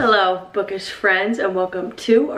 Hello, bookish friends, and welcome to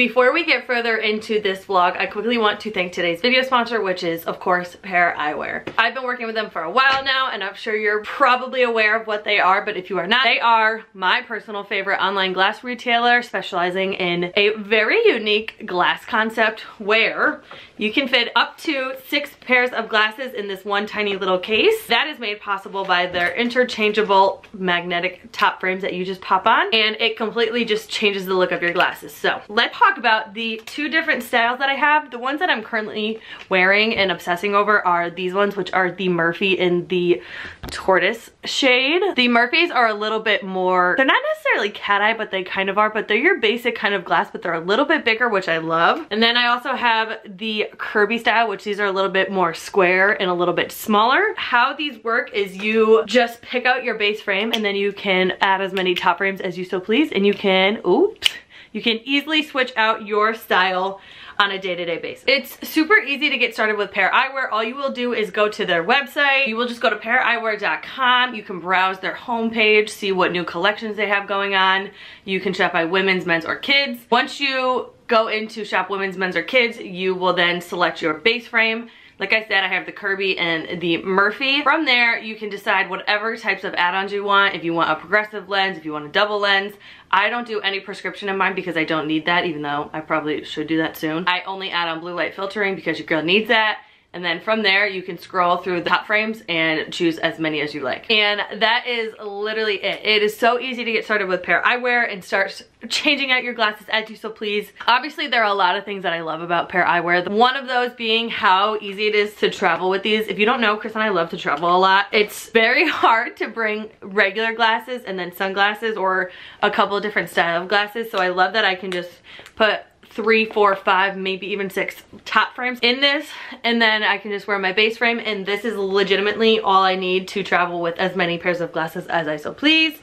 before we get further into this vlog, I quickly want to thank today's video sponsor, which is, of course, Pair Eyewear. I've been working with them for a while now, and I'm sure you're probably aware of what they are, but if you are not, they are my personal favorite online glass retailer, specializing in a very unique glass concept where you can fit up to six pairs of glasses in this one tiny little case. That is made possible by their interchangeable magnetic top frames that you just pop on, and it completely just changes the look of your glasses. So let's talk about the two different styles that I have. The ones that I'm currently wearing and obsessing over are these ones, which are the Murphy in the tortoise shade. The Murphys are a little bit more, they're not necessarily cat eye, but they kind of are, but they're your basic kind of glass, but they're a little bit bigger, which I love. And then I also have the Kirby style, which these are a little bit more square and a little bit smaller. How these work is you just pick out your base frame and then you can add as many top frames as you so please and you can, oops, you can easily switch out your style on a day-to-day -day basis. It's super easy to get started with Pair Eyewear. All you will do is go to their website. You will just go to paireyewear.com. You can browse their homepage, see what new collections they have going on. You can shop by women's, men's, or kids. Once you go into shop women's, men's, or kids, you will then select your base frame like I said, I have the Kirby and the Murphy. From there, you can decide whatever types of add-ons you want. If you want a progressive lens, if you want a double lens. I don't do any prescription in mine because I don't need that, even though I probably should do that soon. I only add on blue light filtering because your girl needs that. And then from there, you can scroll through the top frames and choose as many as you like. And that is literally it. It is so easy to get started with pair eyewear and start changing out your glasses as you so please. Obviously, there are a lot of things that I love about pair eyewear. One of those being how easy it is to travel with these. If you don't know, Chris and I love to travel a lot. It's very hard to bring regular glasses and then sunglasses or a couple of different style of glasses. So I love that I can just put three, four, five, maybe even six top frames in this. And then I can just wear my base frame. And this is legitimately all I need to travel with as many pairs of glasses as I so please.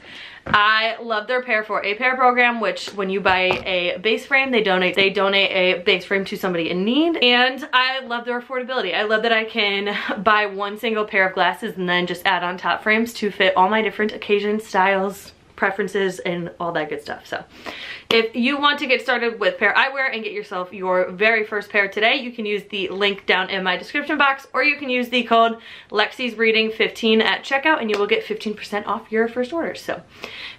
I love their pair for a pair program, which when you buy a base frame, they donate they donate a base frame to somebody in need. And I love their affordability. I love that I can buy one single pair of glasses and then just add on top frames to fit all my different occasion styles, preferences and all that good stuff. So if you want to get started with pair eyewear and get yourself your very first pair today, you can use the link down in my description box or you can use the code Lexy's Reading 15 at checkout and you will get 15% off your first order. So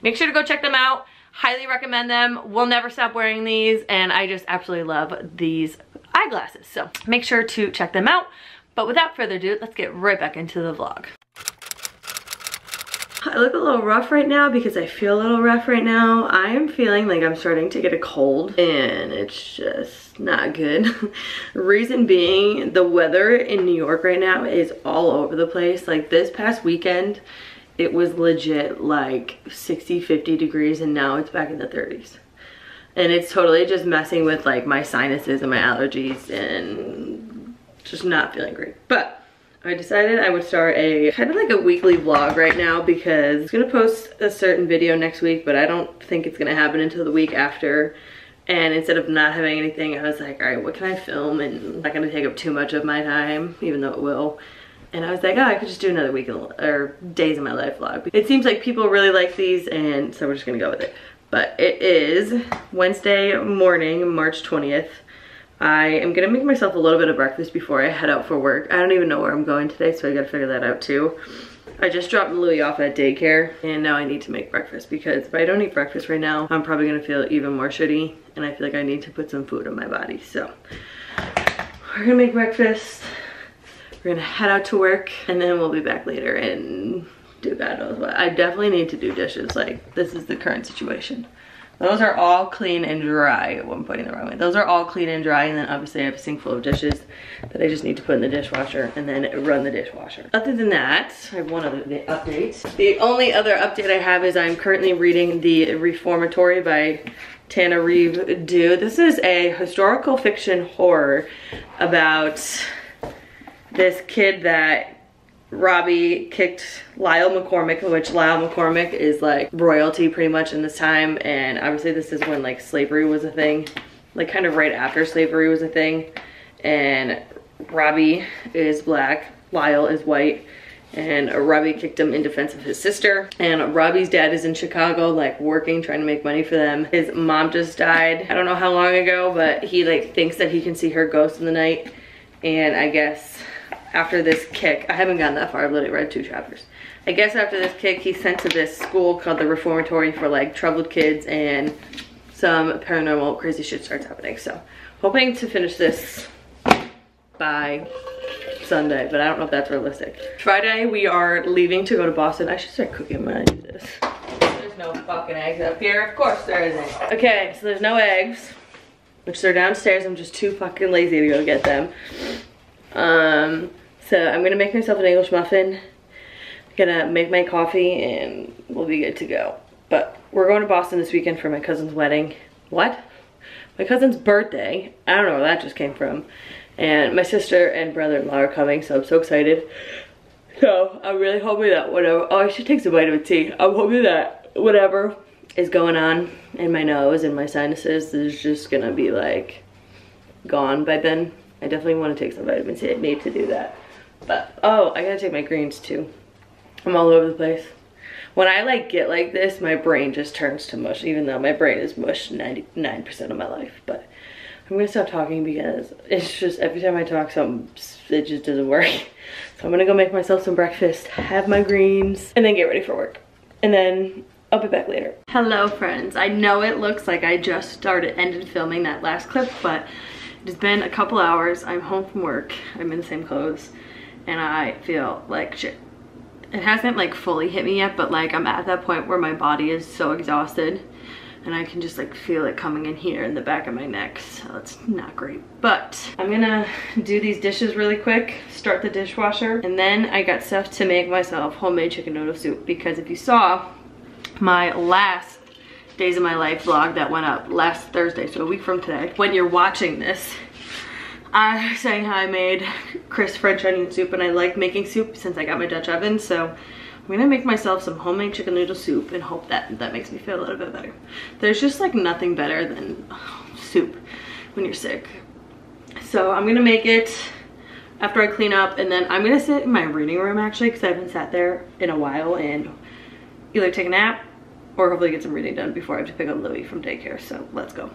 make sure to go check them out. Highly recommend them. We'll never stop wearing these and I just absolutely love these eyeglasses. So make sure to check them out. But without further ado, let's get right back into the vlog. I look a little rough right now because I feel a little rough right now. I am feeling like I'm starting to get a cold and it's just not good. Reason being, the weather in New York right now is all over the place. Like this past weekend, it was legit like 60, 50 degrees and now it's back in the 30s. And it's totally just messing with like my sinuses and my allergies and just not feeling great. But I decided I would start a kind of like a weekly vlog right now because I'm gonna post a certain video next week, but I don't think it's gonna happen until the week after. And instead of not having anything, I was like, all right, what can I film? And not gonna take up too much of my time, even though it will. And I was like, oh, I could just do another week or days in my life vlog. It seems like people really like these and so we're just gonna go with it. But it is Wednesday morning, March 20th. I am gonna make myself a little bit of breakfast before I head out for work. I don't even know where I'm going today, so I gotta figure that out too. I just dropped Louis off at daycare and now I need to make breakfast because if I don't eat breakfast right now, I'm probably gonna feel even more shitty and I feel like I need to put some food in my body. So we're gonna make breakfast, we're gonna head out to work and then we'll be back later and do God knows what. I definitely need to do dishes. Like this is the current situation. Those are all clean and dry. At one point in the wrong way. Those are all clean and dry. And then obviously I have a sink full of dishes that I just need to put in the dishwasher and then run the dishwasher. Other than that, I have one other update. The only other update I have is I'm currently reading The Reformatory by Tananarive Due. This is a historical fiction horror about this kid that Robbie kicked Lyle McCormick, which Lyle McCormick is like royalty pretty much in this time. And obviously this is when like slavery was a thing, like kind of right after slavery was a thing. And Robbie is black, Lyle is white. And Robbie kicked him in defense of his sister. And Robbie's dad is in Chicago, like working, trying to make money for them. His mom just died, I don't know how long ago, but he like thinks that he can see her ghost in the night. And I guess after this kick, I haven't gotten that far, I've literally read two chapters. I guess after this kick, he's sent to this school called the Reformatory for like troubled kids and some paranormal crazy shit starts happening. So hoping to finish this by Sunday, but I don't know if that's realistic. Friday, we are leaving to go to Boston. I should start cooking when I do this. There's no fucking eggs up here. Of course there isn't. Okay, so there's no eggs, which they're downstairs. I'm just too fucking lazy to go get them. Um, so I'm gonna make myself an English muffin. I'm gonna make my coffee and we'll be good to go. But we're going to Boston this weekend for my cousin's wedding. What? My cousin's birthday. I don't know where that just came from. And my sister and brother-in-law are coming, so I'm so excited. So I'm really hoping that whatever, oh, I should take some vitamin C. I'm hoping that whatever is going on in my nose and my sinuses is just gonna be like gone by then. I definitely want to take some vitamin C. I need to do that. But, oh, I gotta take my greens too. I'm all over the place. When I like get like this, my brain just turns to mush, even though my brain is mush 99% of my life. But I'm gonna stop talking because it's just every time I talk something, it just doesn't work. So I'm gonna go make myself some breakfast, have my greens, and then get ready for work. And then I'll be back later. Hello friends. I know it looks like I just started, ended filming that last clip, but it's been a couple hours. I'm home from work. I'm in the same clothes and I feel like shit. It hasn't like fully hit me yet, but like I'm at that point where my body is so exhausted and I can just like feel it coming in here in the back of my neck. So it's not great. But I'm gonna do these dishes really quick, start the dishwasher, and then I got stuff to make myself homemade chicken noodle soup because if you saw my last days of my life vlog that went up last Thursday, so a week from today. When you're watching this, I was saying how I made crisp French onion soup and I like making soup since I got my Dutch oven. So I'm gonna make myself some homemade chicken noodle soup and hope that that makes me feel a little bit better. There's just like nothing better than oh, soup when you're sick. So I'm gonna make it after I clean up and then I'm gonna sit in my reading room actually because I haven't sat there in a while and either take a nap or hopefully get some reading done before I have to pick up Louis from daycare. So let's go.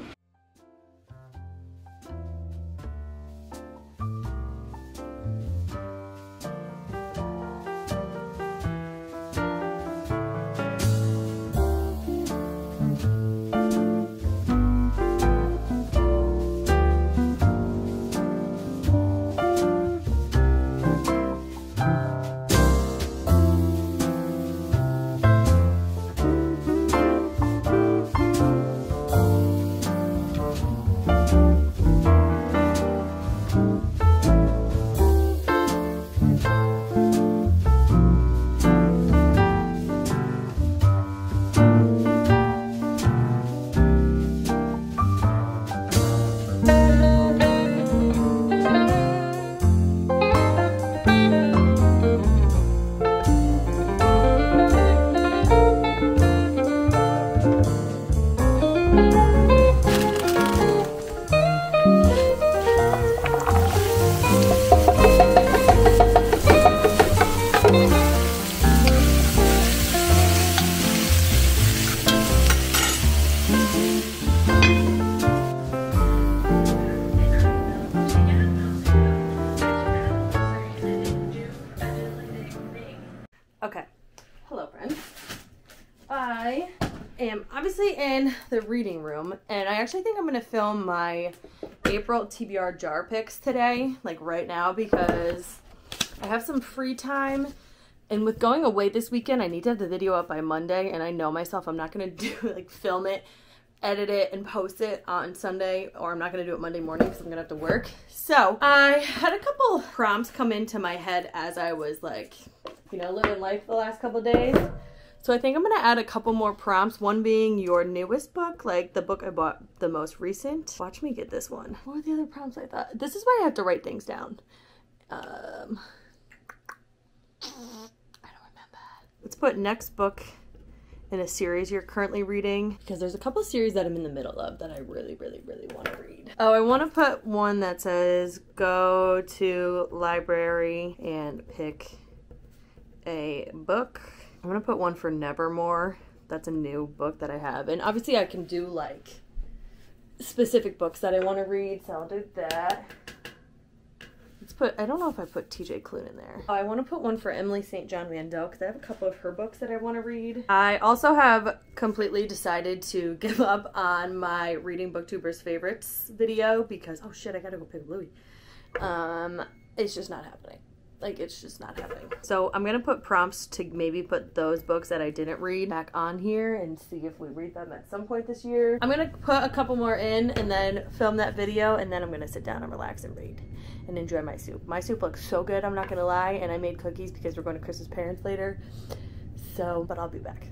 In the reading room and I actually think I'm going to film my April TBR jar picks today, like right now, because I have some free time and with going away this weekend, I need to have the video up by Monday and I know myself I'm not going to do like film it, edit it, and post it on Sunday or I'm not going to do it Monday morning because I'm going to have to work. So I had a couple prompts come into my head as I was like, you know, living life the last couple days. So I think I'm going to add a couple more prompts, one being your newest book, like the book I bought the most recent. Watch me get this one. What were the other prompts I thought? This is why I have to write things down. Um, I don't remember. Let's put next book in a series you're currently reading because there's a couple series that I'm in the middle of that I really, really, really want to read. Oh, I want to put one that says go to library and pick a book. I'm going to put one for Nevermore. That's a new book that I have. And obviously I can do like specific books that I want to read, so I'll do that. Let's put, I don't know if I put TJ Klune in there. Oh, I want to put one for Emily St. John Mandel because I have a couple of her books that I want to read. I also have completely decided to give up on my reading booktubers favorites video because, oh shit, I gotta go pick Louis. Um, it's just not happening. Like, it's just not happening. So I'm to put prompts to maybe put those books that I didn't read back on here and see if we read them at some point this year. I'm to put a couple more in and then film that video and then I'm to sit down and relax and read and enjoy my soup. My soup looks so good, I'm not to lie, and I made cookies because we're going to Chris's parents later. So, but I'll be back.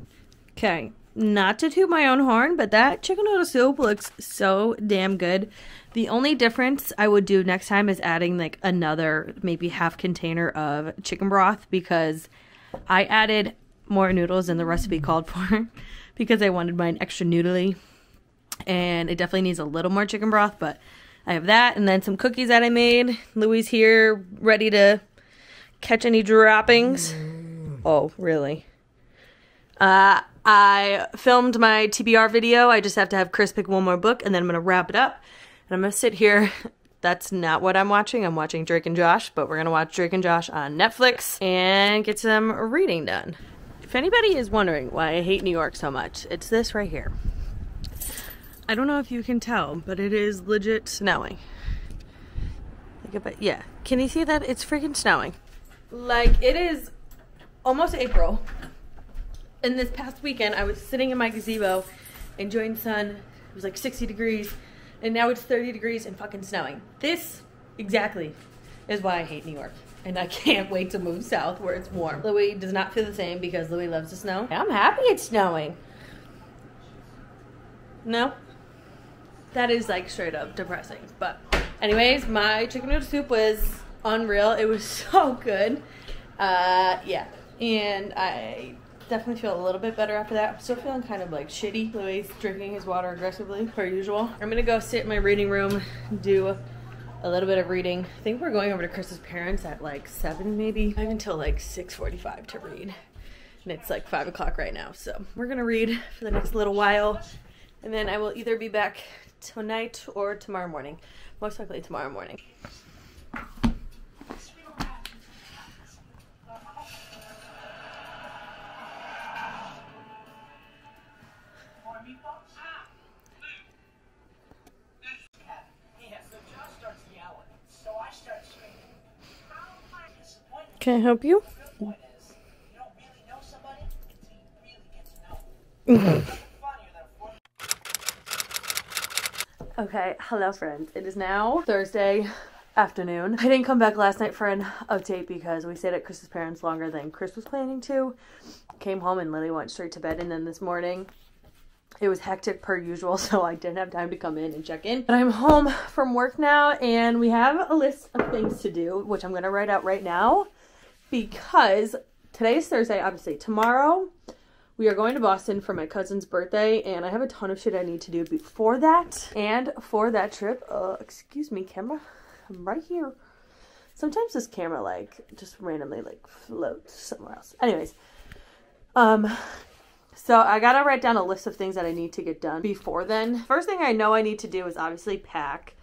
Okay, not to toot my own horn, but that chicken noodle soup looks so damn good. The only difference I would do next time is adding like another maybe half container of chicken broth because I added more noodles than the recipe called for because I wanted mine extra noodly. And it definitely needs a little more chicken broth, but I have that and then some cookies that I made. Louis here ready to catch any droppings. Oh, really? Uh, I filmed my TBR video. I just have to have Chris pick one more book and then I'm going to wrap it up. And I'm going to sit here. That's not what I'm watching. I'm watching Drake and Josh, but we're going to watch Drake and Josh on Netflix and get some reading done. If anybody is wondering why I hate New York so much, it's this right here. I don't know if you can tell, but it is legit snowing. Like Yeah, can you see that? It's freaking snowing. Like, it is almost April. And this past weekend, I was sitting in my gazebo enjoying the sun. It was like 60 degrees and now it's 30 degrees and fucking snowing. This exactly is why I hate New York. And I can't wait to move south where it's warm. Louis does not feel the same because Louis loves the snow. I'm happy it's snowing. No? That is like straight up depressing. But anyways, my chicken noodle soup was unreal. It was so good. Uh, yeah. And I definitely feel a little bit better after that. I'm still feeling kind of like shitty. Louis drinking his water aggressively, per usual. I'm gonna go sit in my reading room, do a little bit of reading. I think we're going over to Chris's parents at like 7 maybe. I have until like 6.45 to read. And it's like 5 o'clock right now. So we're gonna read for the next little while. And then I will either be back tonight or tomorrow morning. Most likely tomorrow morning. Can I help you? okay, hello friends. It is now Thursday afternoon. I didn't come back last night for an update because we stayed at Chris's parents longer than Chris was planning to. Came home and Lily went straight to bed and then this morning it was hectic per usual, so I didn't have time to come in and check in. But I'm home from work now, and we have a list of things to do, which I'm to write out right now because today is Thursday, obviously. Tomorrow, we are going to Boston for my cousin's birthday, and I have a ton of shit I need to do before that. And for that trip, uh, excuse me, camera, I'm right here. Sometimes this camera, like, just randomly, like, floats somewhere else. Anyways, um, so I gotta write down a list of things that I need to get done before then. First thing I know I need to do is obviously pack.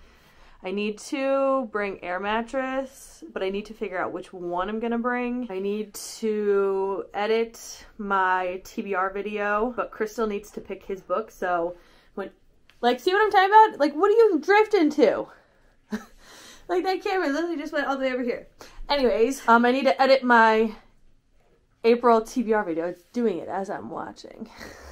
I need to bring air mattress, but I need to figure out which one I'm gonna bring. I need to edit my TBR video, but Chris still needs to pick his book, so when, like, see what I'm talking about? Like, what are you drifting to? like, that camera literally just went all the way over here. Anyways, um, I need to edit my April TBR video. It's doing it as I'm watching.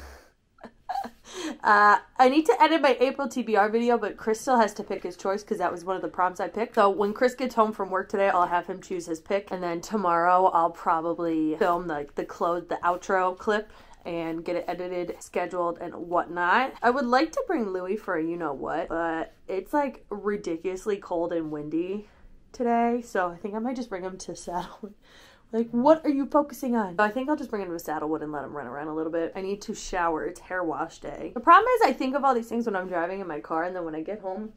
Uh, I need to edit my April TBR video, but Chris still has to pick his choice because that was one of the prompts I picked. So when Chris gets home from work today, I'll have him choose his pick. And then tomorrow I'll probably film the, the close, the outro clip and get it edited, scheduled, and whatnot. I would like to bring Louis for a you-know-what, but it's like ridiculously cold and windy today. So I think I might just bring him to Saddle Like, what are you focusing on? I think I'll just bring him to Saddlewood and let him run around a little bit. I need to shower. It's hair wash day. The problem is I think of all these things when I'm driving in my car and then when I get home,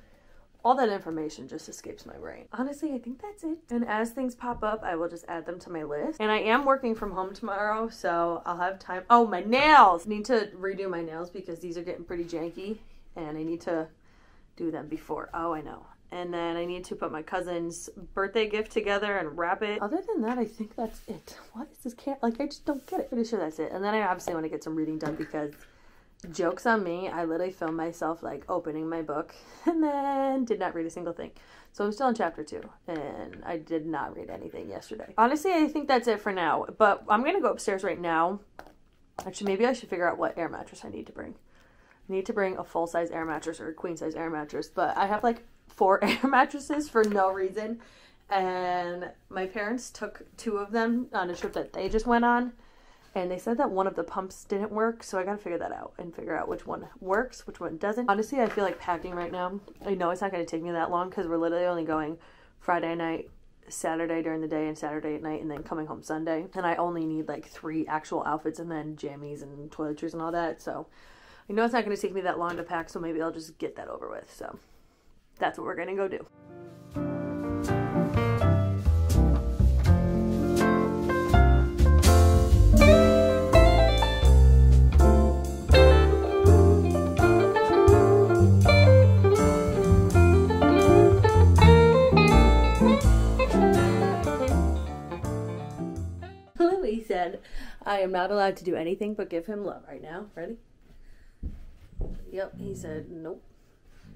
all that information just escapes my brain. Honestly, I think that's it. And as things pop up, I will just add them to my list. And I am working from home tomorrow, so I'll have time. Oh, my nails! Need to redo my nails because these are getting pretty janky and I need to do them before. Oh, I know. And then I need to put my cousin's birthday gift together and wrap it. Other than that, I think that's it. What is this cat? Like, I just don't get it. Pretty sure that's it. And then I obviously want to get some reading done because jokes on me. I literally filmed myself like opening my book and then did not read a single thing. So I'm still in chapter two and I did not read anything yesterday. Honestly, I think that's it for now. But I'm going to go upstairs right now. Actually, maybe I should figure out what air mattress I need to bring. I need to bring a full size air mattress or a queen size air mattress, but I have like four air mattresses for no reason. And my parents took two of them on a trip that they just went on. And they said that one of the pumps didn't work. So I got to figure that out and figure out which one works, which one doesn't. Honestly, I feel like packing right now. I know it's not going to take me that long because we're literally only going Friday night, Saturday during the day, and Saturday at night, and then coming home Sunday. And I only need like three actual outfits and then jammies and toiletries and all that. So I know it's not going to take me that long to pack. So maybe I'll just get that over with. So that's what we're gonna go do. Louis said, I am not allowed to do anything but give him love right now. Ready? Yep, he said, nope.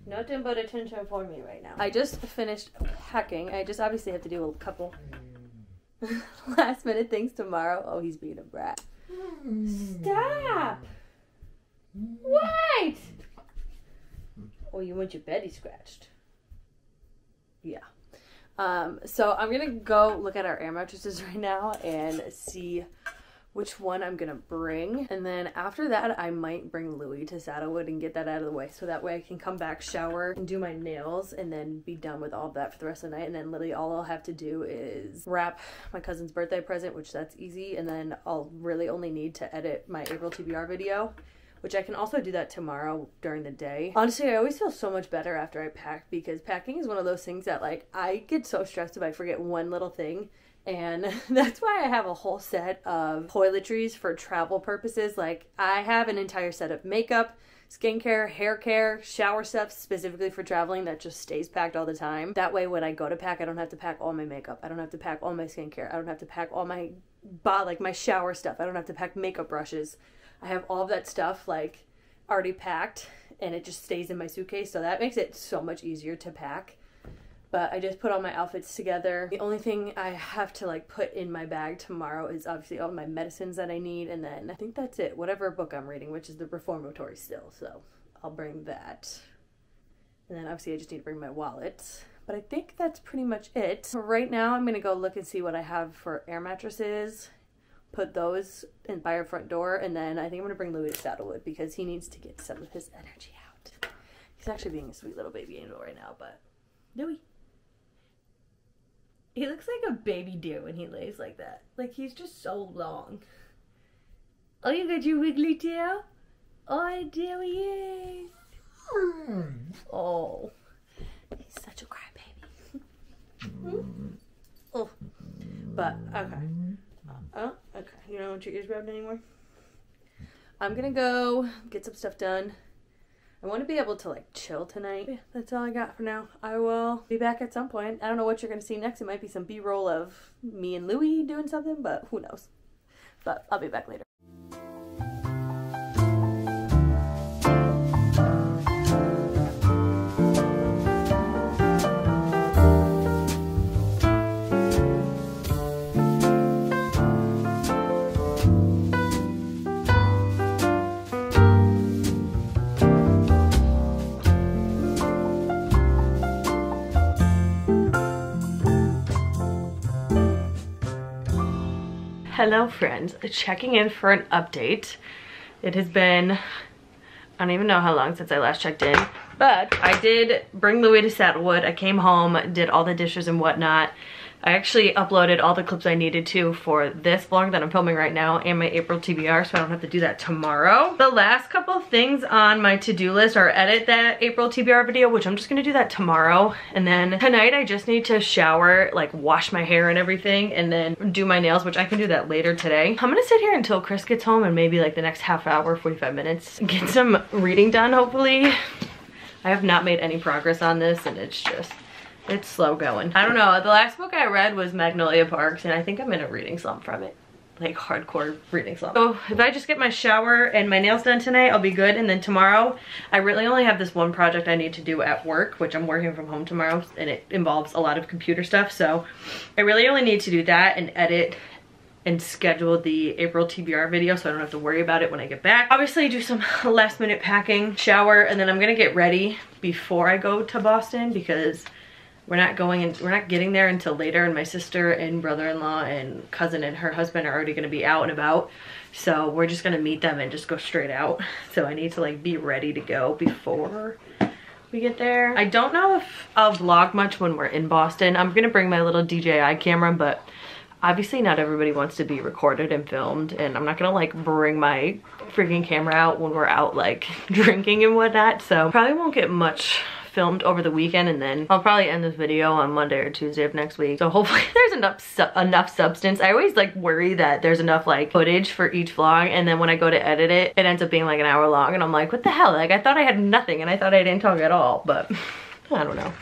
Nothing but attention for me right now. I just finished packing. I just obviously have to do a couple last minute things tomorrow. Oh, he's being a brat. Stop! What? Oh, you want your Betty scratched? Yeah. Um, so I'm gonna go look at our air mattresses right now and see which one I'm gonna bring. And then after that, I might bring Louis to Saddlewood and get that out of the way. So that way I can come back, shower, and do my nails, and then be done with all of that for the rest of the night. And then literally all I'll have to do is wrap my cousin's birthday present, which that's easy. And then I'll really only need to edit my April TBR video which I can also do that tomorrow during the day. Honestly, I always feel so much better after I pack because packing is one of those things that like I get so stressed if I forget one little thing and that's why I have a whole set of toiletries for travel purposes. Like, I have an entire set of makeup, skincare, hair care, shower stuff specifically for traveling that just stays packed all the time. That way, when I go to pack, I don't have to pack all my makeup. I don't have to pack all my skincare. I don't have to pack all my, like my shower stuff. I don't have to pack makeup brushes. I have all of that stuff like already packed and it just stays in my suitcase. So that makes it so much easier to pack but I just put all my outfits together. The only thing I have to like put in my bag tomorrow is obviously all my medicines that I need and then I think that's it. Whatever book I'm reading, which is the Reformatory still, so I'll bring that. And then obviously I just need to bring my wallet. But I think that's pretty much it. Right now I'm gonna go look and see what I have for air mattresses put those in by our front door and then I think I'm gonna bring Louis to Saddlewood because he needs to get some of his energy out. He's actually being a sweet little baby angel right now, but Louis. He looks like a baby deer when he lays like that. Like he's just so long. Oh, you got your wiggly tail? Oh, there he is. Oh, he's such a crybaby. Hmm. oh, but okay. Uh, oh, okay. You don't want your ears rubbed anymore? I'm gonna go get some stuff done. I want to be able to like chill tonight. Yeah, that's all I got for now. I will be back at some point. I don't know what you're going to see next. It might be some B-roll of me and Louis doing something, but who knows. But I'll be back later. Hello friends, checking in for an update. It has been, I don't even know how long since I last checked in, but I did bring Louis to Saddlewood. I came home, did all the dishes and whatnot. I actually uploaded all the clips I needed to for this vlog that I'm filming right now and my April TBR, so I don't have to do that tomorrow. The last couple things on my to-do list are edit that April TBR video, which I'm just gonna do that tomorrow. And then tonight I just need to shower, like wash my hair and everything, and then do my nails, which I can do that later today. I'm gonna sit here until Chris gets home and maybe like the next half hour, 45 minutes, get some reading done, hopefully. I have not made any progress on this and it's just it's slow going. I don't know. The last book I read was Magnolia Parks and I think I'm in a reading slump from it. Like hardcore reading slump. So if I just get my shower and my nails done tonight, I'll be good. And then tomorrow, I really only have this one project I need to do at work, which I'm working from home tomorrow and it involves a lot of computer stuff. So I really only need to do that and edit and schedule the April TBR video so I don't have to worry about it when I get back. Obviously do some last minute packing, shower, and then I'm gonna get ready before I go to Boston because we're not going and we're not getting there until later and my sister and brother-in-law and cousin and her husband are already going to be out and about. So we're just going to meet them and just go straight out. So i need to like be ready to go before we get there. I don't know if i'll vlog much when we're in boston. I'm gonna bring my little dji camera but obviously not everybody wants to be recorded and filmed and i'm not gonna like bring my freaking camera out when we're out like drinking and whatnot. So probably won't get much filmed over the weekend and then I'll probably end this video on Monday or Tuesday of next week. So hopefully there's enough su enough substance. I always like worry that there's enough like footage for each vlog and then when I go to edit it, it ends up being like an hour long and I'm like, what the hell? Like I thought I had nothing and I thought I didn't talk at all, but I don't know.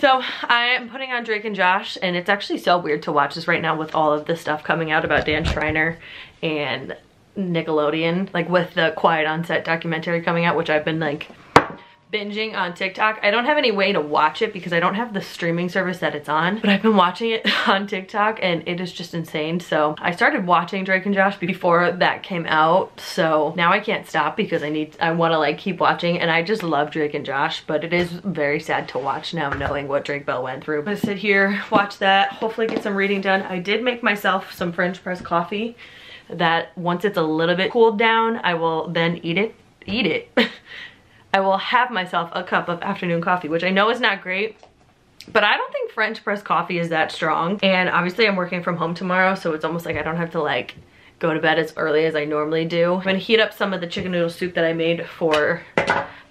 So I am putting on Drake and Josh and it's actually so weird to watch this right now with all of the stuff coming out about Dan Schneider and Nickelodeon, like with the Quiet on Set documentary coming out, which I've been like binging on TikTok. I don't have any way to watch it because I don't have the streaming service that it's on, but I've been watching it on TikTok and it is just insane. So I started watching Drake and Josh before that came out. So now I can't stop because I need, I want to like keep watching and I just love Drake and Josh, but it is very sad to watch now knowing what Drake Bell went through. I'm gonna sit here, watch that, hopefully get some reading done. I did make myself some French press coffee that once it's a little bit cooled down, I will then eat it, eat it. I will have myself a cup of afternoon coffee, which I know is not great, but I don't think French press coffee is that strong. And obviously I'm working from home tomorrow, so it's almost like I don't have to like go to bed as early as I normally do. I'm gonna heat up some of the chicken noodle soup that I made for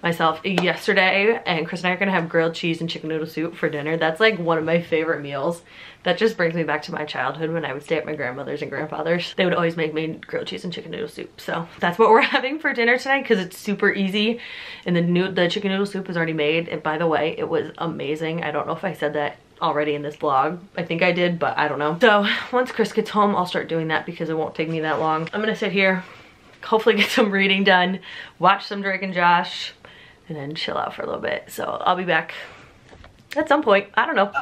myself yesterday and Chris and I are gonna have grilled cheese and chicken noodle soup for dinner. That's like one of my favorite meals. That just brings me back to my childhood when I would stay at my grandmother's and grandfather's. They would always make me grilled cheese and chicken noodle soup. So that's what we're having for dinner tonight because it's super easy. And the new the chicken noodle soup is already made. And by the way, it was amazing. I don't know if I said that already in this vlog. I think I did, but I don't know. So once Chris gets home, I'll start doing that because it won't take me that long. I'm gonna sit here, hopefully get some reading done, watch some Drake and Josh, and then chill out for a little bit. So I'll be back at some point. I don't know.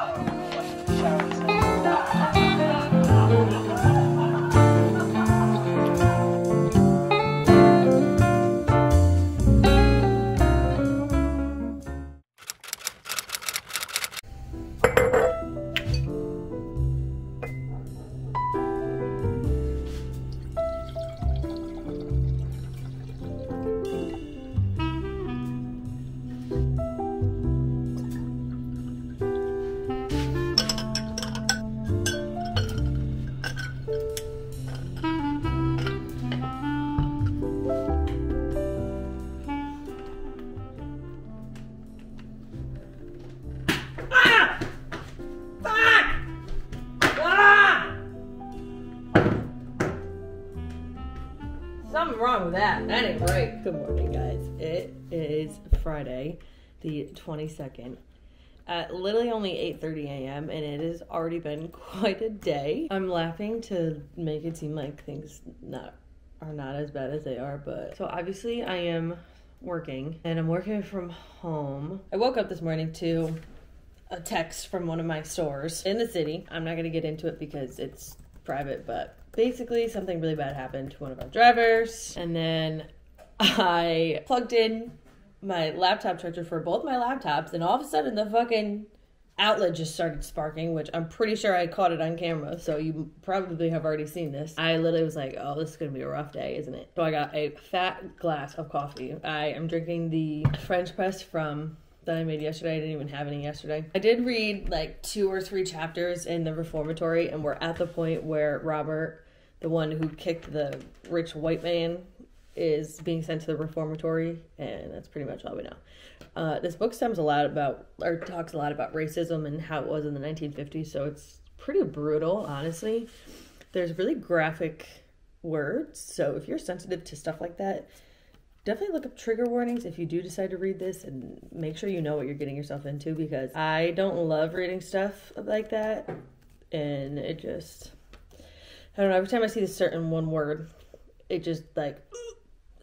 Something wrong with that. That ain't right. Good morning, guys. It is Friday, the 22nd. At uh, literally only 8.30 a.m. and it has already been quite a day. I'm laughing to make it seem like things not are not as bad as they are, but so obviously I am working and I'm working from home. I woke up this morning to a text from one of my stores in the city. I'm not gonna get into it because it's private, but basically something really bad happened to one of our drivers. And then I plugged in my laptop charger for both my laptops, and all of a sudden the fucking outlet just started sparking, which I'm pretty sure I caught it on camera, so you probably have already seen this. I literally was like, oh, this is gonna be a rough day, isn't it? So I got a fat glass of coffee. I am drinking the French press from that I made yesterday. I didn't even have any yesterday. I did read like two or three chapters in the reformatory, and we're at the point where Robert, the one who kicked the rich white man, is being sent to the reformatory, and that's pretty much all we know. Uh, this book stems a lot about, or talks a lot about racism and how it was in the 1950s, so it's pretty brutal, honestly. There's really graphic words, so if you're sensitive to stuff like that, definitely look up trigger warnings if you do decide to read this and make sure you know what you're getting yourself into because I don't love reading stuff like that and it just I don't know every time I see this certain one word it just like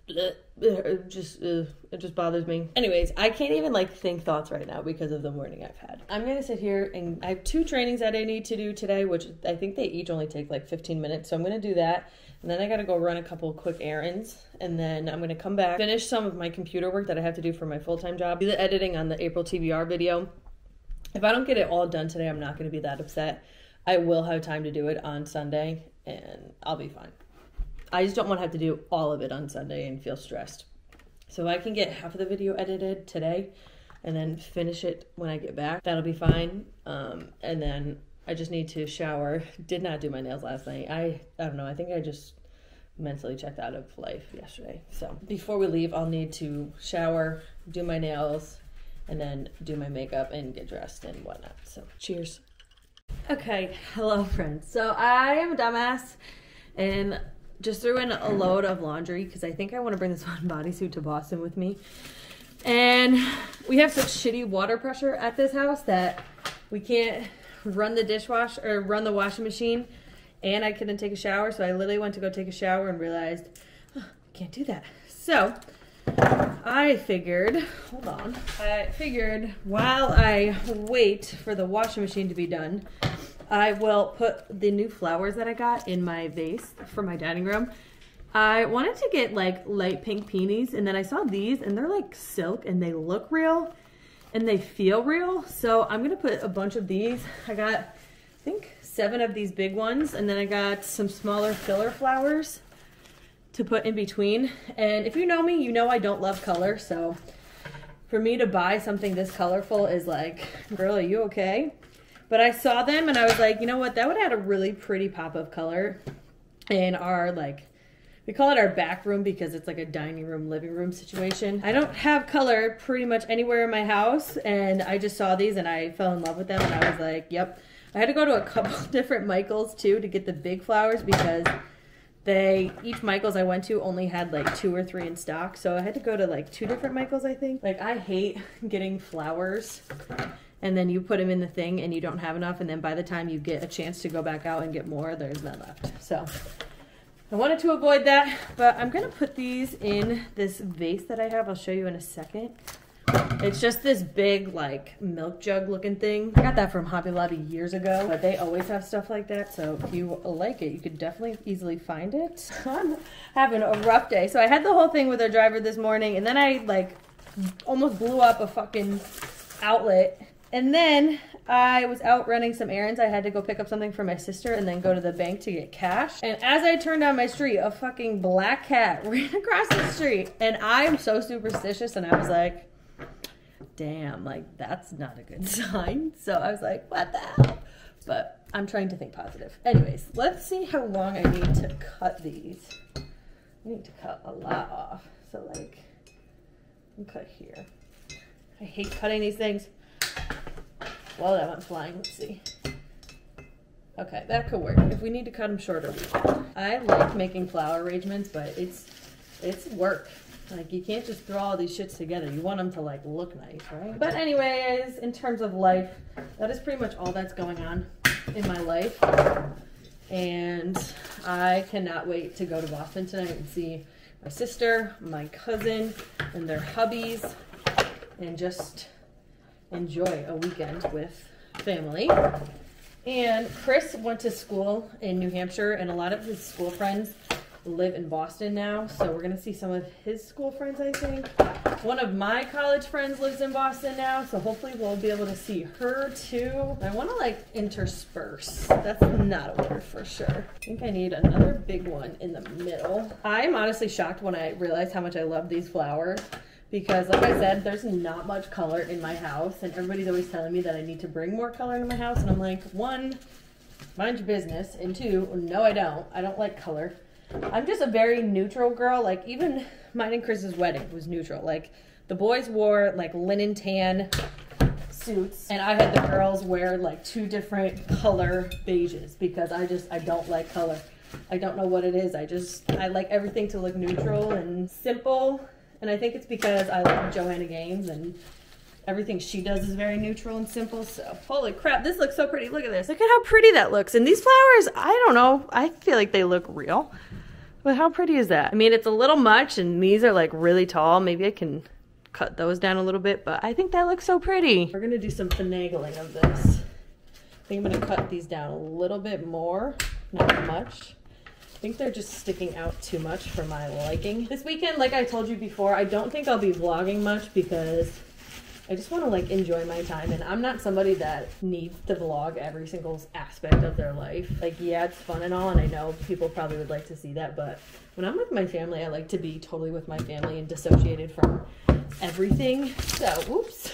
it just uh, it just bothers me. Anyways, I can't even like think thoughts right now because of the morning I've had. I'm gonna sit here and I have two trainings that I need to do today, which I think they each only take like 15 minutes. So I'm gonna do that, and then I gotta go run a couple quick errands, and then I'm gonna come back, finish some of my computer work that I have to do for my full time job, do the editing on the April TBR video. If I don't get it all done today, I'm not gonna be that upset. I will have time to do it on Sunday, and I'll be fine. I just don't want to have to do all of it on Sunday and feel stressed. So I can get half of the video edited today and then finish it when I get back. That'll be fine. Um, and then I just need to shower. Did not do my nails last night. I I don't know. I think I just mentally checked out of life yesterday. So before we leave, I'll need to shower, do my nails, and then do my makeup and get dressed and whatnot. So cheers. Okay, hello friends. So I am a dumbass and just threw in a load of laundry because I think I want to bring this one bodysuit to Boston with me. And we have such shitty water pressure at this house that we can't run the dishwasher or run the washing machine and I couldn't take a shower. So I literally went to go take a shower and realized, oh, I can't do that. So I figured, hold on, I figured while I wait for the washing machine to be done, I will put the new flowers that I got in my vase for my dining room. I wanted to get like light pink peonies and then I saw these and they're like silk and they look real and they feel real. So I'm gonna put a bunch of these. I got, I think seven of these big ones and then I got some smaller filler flowers to put in between. And if you know me, you know I don't love color. So for me to buy something this colorful is like, girl, are you okay? But I saw them and I was like, you know what? That would add a really pretty pop of color in our like we call it our back room because it's like a dining room, living room situation. I don't have color pretty much anywhere in my house, and I just saw these and I fell in love with them, and I was like, yep. I had to go to a couple different Michaels too to get the big flowers because they each Michaels I went to only had like two or three in stock, so I had to go to like two different Michaels. I think. Like I hate getting flowers and then you put them in the thing and you don't have enough and then by the time you get a chance to go back out and get more there's none left so I wanted to avoid that but I'm gonna put these in this vase that I have I'll show you in a second it's just this big like milk jug looking thing I got that from Hobby Lobby years ago but they always have stuff like that so if you like it you could definitely easily find it I'm having a rough day so I had the whole thing with our driver this morning and then I like almost blew up a fucking outlet and then I was out running some errands. I had to go pick up something for my sister and then go to the bank to get cash. And as I turned down my street, a fucking black cat ran across the street. And I'm so superstitious and I was like, damn, like that's not a good sign. So I was like, what the hell? But I'm trying to think positive. Anyways, let's see how long I need to cut these. I need to cut a lot off. So like, I'll cut here. I hate cutting these things. Well, that went flying. Let's see. Okay, that could work. If we need to cut them shorter. I like making flower arrangements, but it's it's work. Like, you can't just throw all these shits together. You want them to, like, look nice, right? But anyways, in terms of life, that is pretty much all that's going on in my life. And I cannot wait to go to Boston tonight and see my sister, my cousin, and their hubbies, and just enjoy a weekend with family. And Chris went to school in New Hampshire, and a lot of his school friends live in Boston now. So we're to see some of his school friends, I think. One of my college friends lives in Boston now, so hopefully we'll be able to see her too. I want to like intersperse. That's not a word for sure. I think I need another big one in the middle. I'm honestly shocked when I realized how much I love these flowers because like I said, there's not much color in my house and everybody's always telling me that I need to bring more color into my house and I'm like, one, mind your business, and two, no I don't. I don't like color. I'm just a very neutral girl. Like even mine and Chris's wedding was neutral. Like the boys wore like linen tan suits and I had the girls wear like two different color beiges because I just I don't like color. I don't know what it is. I just I like everything to look neutral and simple and I think it's because I love Joanna Gaines and everything she does is very neutral and simple. So holy crap, this looks so pretty. Look at this. Look at how pretty that looks. And these flowers, I don't know. I feel like they look real. But how pretty is that? I mean, it's a little much and these are like really tall. Maybe I can cut those down a little bit, but I think that looks so pretty. We're gonna do some finagling of this. I think I'm gonna cut these down a little bit more, not much. I think they're just sticking out too much for my liking. This weekend, like I told you before, I don't think I'll be vlogging much because I just want to like enjoy my time and I'm not somebody that needs to vlog every single aspect of their life. Like yeah, it's fun and all and I know people probably would like to see that, but when I'm with my family, I like to be totally with my family and dissociated from everything. So, oops.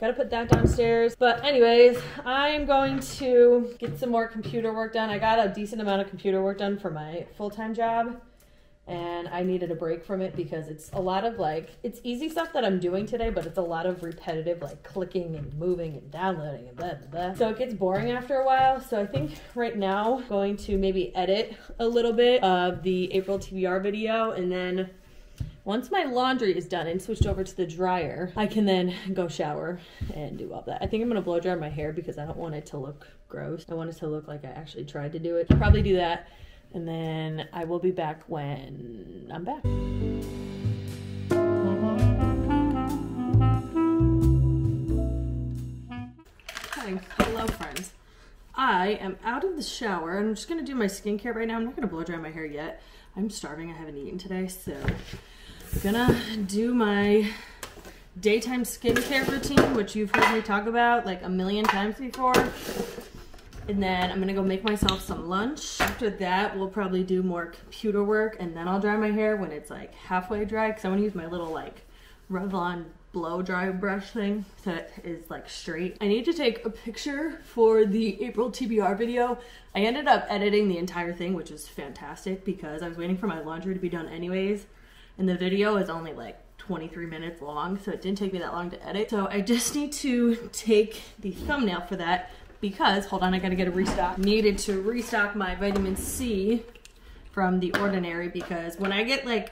Gotta put that downstairs. But anyways, I'm going to get some more computer work done. I got a decent amount of computer work done for my full-time job and I needed a break from it because it's a lot of like it's easy stuff that I'm doing today, but it's a lot of repetitive like clicking and moving and downloading and blah blah blah. So it gets boring after a while. So I think right now I'm going to maybe edit a little bit of the April TBR video and then once my laundry is done and switched over to the dryer, I can then go shower and do all that. I think I'm gonna blow dry my hair because I don't want it to look gross. I want it to look like I actually tried to do it. Probably do that and then I will be back when I'm back. Hi, hello friends. I am out of the shower. I'm just gonna do my skincare right now. I'm not gonna blow dry my hair yet. I'm starving, I haven't eaten today, so I'm gonna do my daytime skincare routine, which you've heard me talk about like a million times before. And then I'm gonna go make myself some lunch. After that, we'll probably do more computer work and then I'll dry my hair when it's like halfway dry because I wanna use my little like Revlon blow dry brush thing it is like straight. I need to take a picture for the April TBR video. I ended up editing the entire thing, which is fantastic because I was waiting for my laundry to be done anyways. And the video is only like 23 minutes long, so it didn't take me that long to edit. So I just need to take the thumbnail for that because, hold on, I gotta get a restock. Needed to restock my vitamin C from The Ordinary because when I get like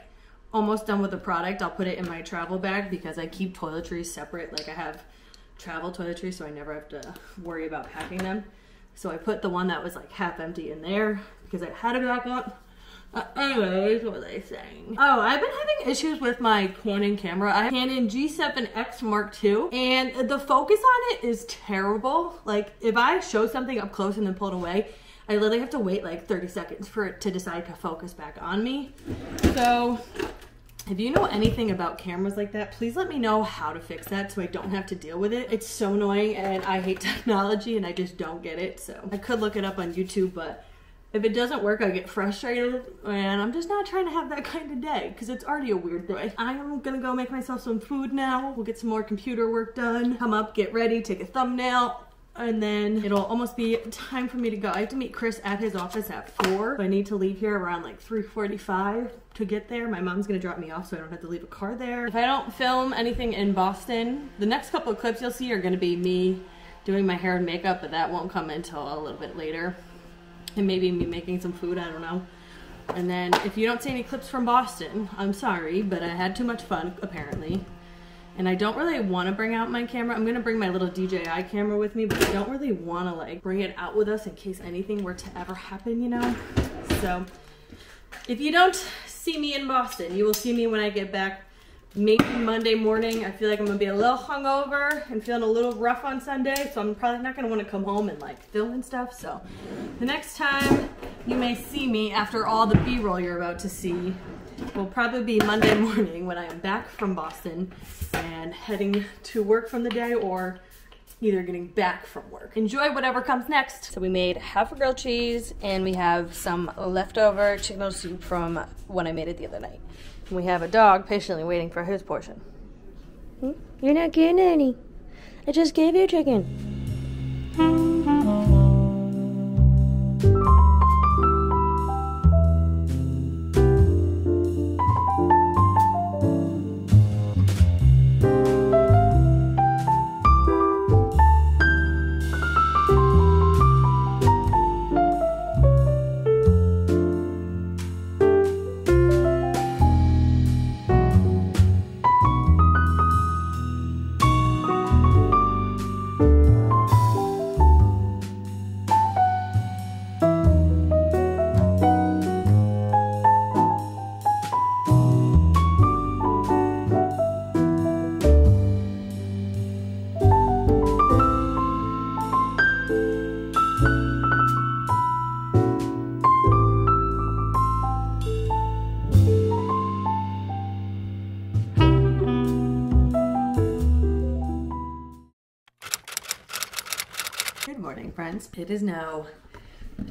almost done with the product, I'll put it in my travel bag because I keep toiletries separate. Like I have travel toiletries so I never have to worry about packing them. So I put the one that was like half empty in there because I had a backup uh, anyways, what was I saying? Oh, I've been having issues with my Canon camera. I have Canon G7X Mark II, and the focus on it is terrible. Like, if I show something up close and then pull it away, I literally have to wait like 30 seconds for it to decide to focus back on me. So, if you know anything about cameras like that, please let me know how to fix that so I don't have to deal with it. It's so annoying and I hate technology and I just don't get it. So I could look it up on YouTube, but if it doesn't work, I get frustrated, and I'm just not trying to have that kind of day because it's already a weird day. I'm gonna go make myself some food now. We'll get some more computer work done, come up, get ready, take a thumbnail, and then it'll almost be time for me to go. I have to meet Chris at his office at 4. I need to leave here around like 3.45 to get there. My mom's gonna drop me off so I don't have to leave a car there. If I don't film anything in Boston, the next couple of clips you'll see are gonna be me doing my hair and makeup, but that won't come until a little bit later and maybe me making some food, I don't know. And then if you don't see any clips from Boston, I'm sorry, but I had too much fun, apparently. And I don't really want to bring out my camera. I'm going to bring my little DJI camera with me, but I don't really want to like bring it out with us in case anything were to ever happen, you know? So if you don't see me in Boston, you will see me when I get back maybe Monday morning. I feel like I'm gonna be a little hungover and feeling a little rough on Sunday, so I'm probably not gonna wanna come home and like film and stuff. So the next time you may see me after all the B-roll you're about to see will probably be Monday morning when I am back from Boston and heading to work from the day or either getting back from work. Enjoy whatever comes next. So we made half a grilled cheese and we have some leftover chicken soup from when I made it the other night. We have a dog patiently waiting for his portion. Hmm? You're not getting any. I just gave you chicken. It is now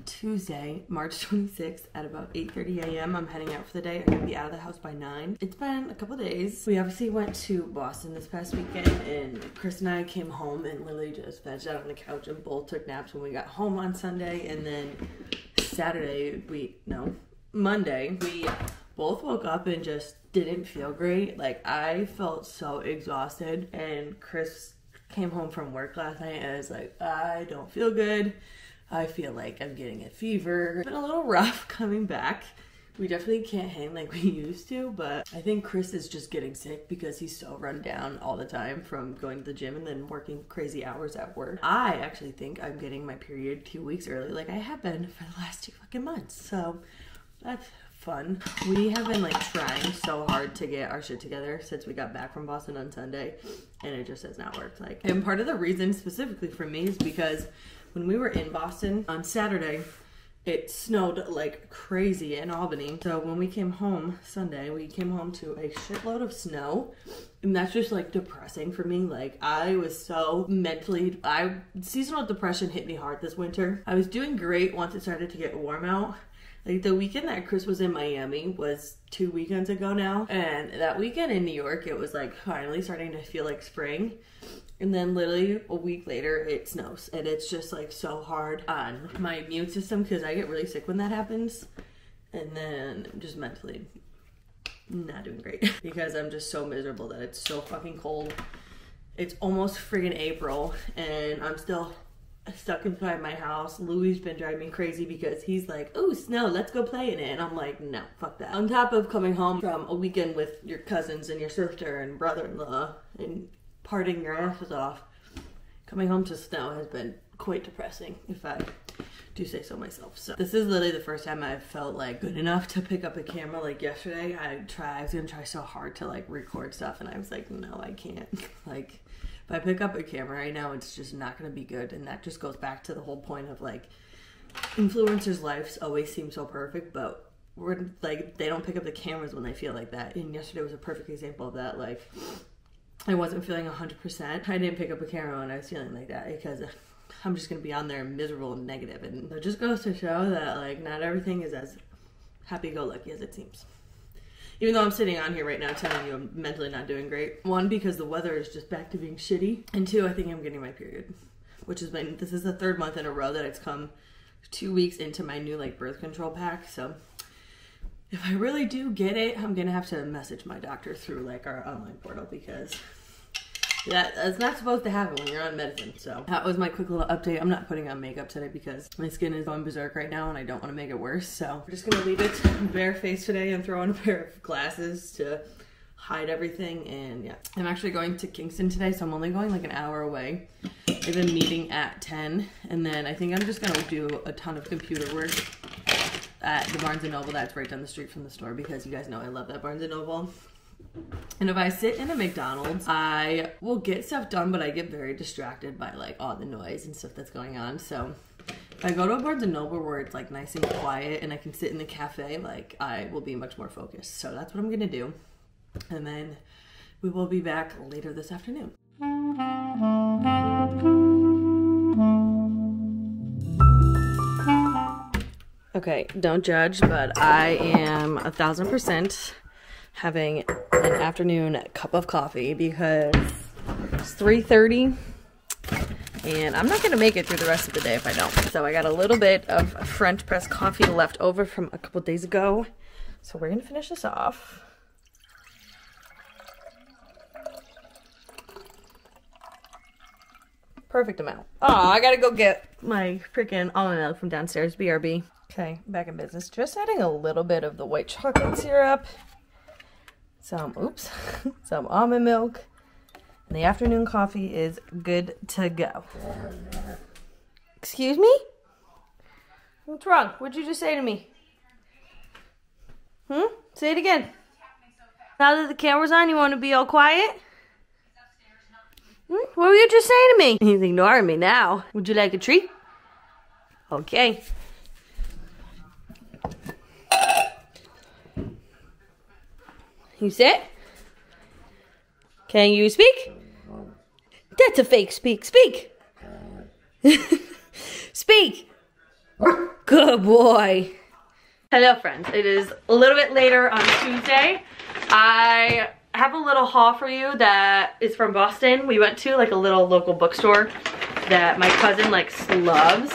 Tuesday, March 26th at about 8.30 a.m. I'm heading out for the day. I'm gonna be out of the house by 9. It's been a couple days. We obviously went to Boston this past weekend and Chris and I came home and literally just vegged out on the couch and both took naps when we got home on Sunday and then Saturday, we, no, Monday, we both woke up and just didn't feel great. Like I felt so exhausted and Chris came home from work last night and I was like, I don't feel good. I feel like I'm getting a fever. It's been a little rough coming back. We definitely can't hang like we used to, but I think Chris is just getting sick because he's so run down all the time from going to the gym and then working crazy hours at work. I actually think I'm getting my period two weeks early, like I have been for the last two fucking months. So that's fun. We have been like trying so hard to get our shit together since we got back from Boston on Sunday and it just has not worked. Like, and part of the reason specifically for me is because when we were in Boston on Saturday, it snowed like crazy in Albany. So when we came home Sunday, we came home to a shitload of snow. And that's just like depressing for me. Like I was so mentally I seasonal depression hit me hard this winter. I was doing great once it started to get warm out. Like the weekend that Chris was in Miami was two weekends ago now. And that weekend in New York, it was like finally starting to feel like spring. And then literally a week later, it snows. And it's just like so hard on my immune system because I get really sick when that happens. And then just mentally not doing great because I'm just so miserable that it's so fucking cold. It's almost friggin' April and I'm still stuck inside my house. Louis's been driving me crazy because he's like, oh, snow, let's go play in it. And I'm like, no, fuck that. On top of coming home from a weekend with your cousins and your sister and brother-in-law and parting your asses off, coming home to snow has been quite depressing, if I do say so myself. So this is literally the first time I've felt like good enough to pick up a camera. Like yesterday, I tried, I was gonna try so hard to like record stuff and I was like, no, I can't. like, if I pick up a camera right now, it's just not going to be good. And that just goes back to the whole point of like influencers' lives always seem so perfect, but we're like they don't pick up the cameras when they feel like that. And yesterday was a perfect example of that. Like I wasn't feeling 100%. I didn't pick up a camera when I was feeling like that because I'm just going to be on there miserable and negative. And it just goes to show that like not everything is as happy-go-lucky as it seems. Even though I'm sitting on here right now telling you I'm mentally not doing great. One, because the weather is just back to being shitty. And two, I think I'm getting my period. Which has been, this is the third month in a row that it's come two weeks into my new like birth control pack. So if I really do get it, I'm gonna have to message my doctor through like our online portal because yeah, that's not supposed to happen when you're on medicine. So that was my quick little update. I'm not putting on makeup today because my skin is going berserk right now and I don't want to make it worse. So we're just gonna leave it bare face today and throw on a pair of glasses to hide everything and yeah i'm actually going to kingston today so i'm only going like an hour away i have a meeting at 10 and then i think i'm just gonna do a ton of computer work at the barnes and noble that's right down the street from the store because you guys know i love that barnes and noble and if I sit in a McDonald's, I will get stuff done, but I get very distracted by like all the noise and stuff that's going on. So if I go to a Barnes & Noble where it's like nice and quiet and I can sit in the cafe, like I will be much more focused. So that's what I'm gonna do. And then we will be back later this afternoon. Okay, don't judge, but I am a thousand percent having an afternoon cup of coffee because it's 3.30 and I'm not gonna make it through the rest of the day if I don't. So I got a little bit of French press coffee left over from a couple days ago. So we're gonna finish this off. Perfect amount. Oh, I gotta go get my freaking almond milk from downstairs, BRB. Okay, back in business. Just adding a little bit of the white chocolate syrup. Some, oops, some almond milk and the afternoon coffee is good to go. Excuse me? What's wrong? What'd you just say to me? Hmm? Say it again. Now that the camera's on, you want to be all quiet? Hmm? What were you just saying to me? He's ignoring me now. Would you like a treat? Okay. You sit? Can you speak? That's a fake speak. Speak. speak. Good boy. Hello, friends. It is a little bit later on Tuesday. I have a little haul for you that is from Boston. We went to like a little local bookstore that my cousin like loves.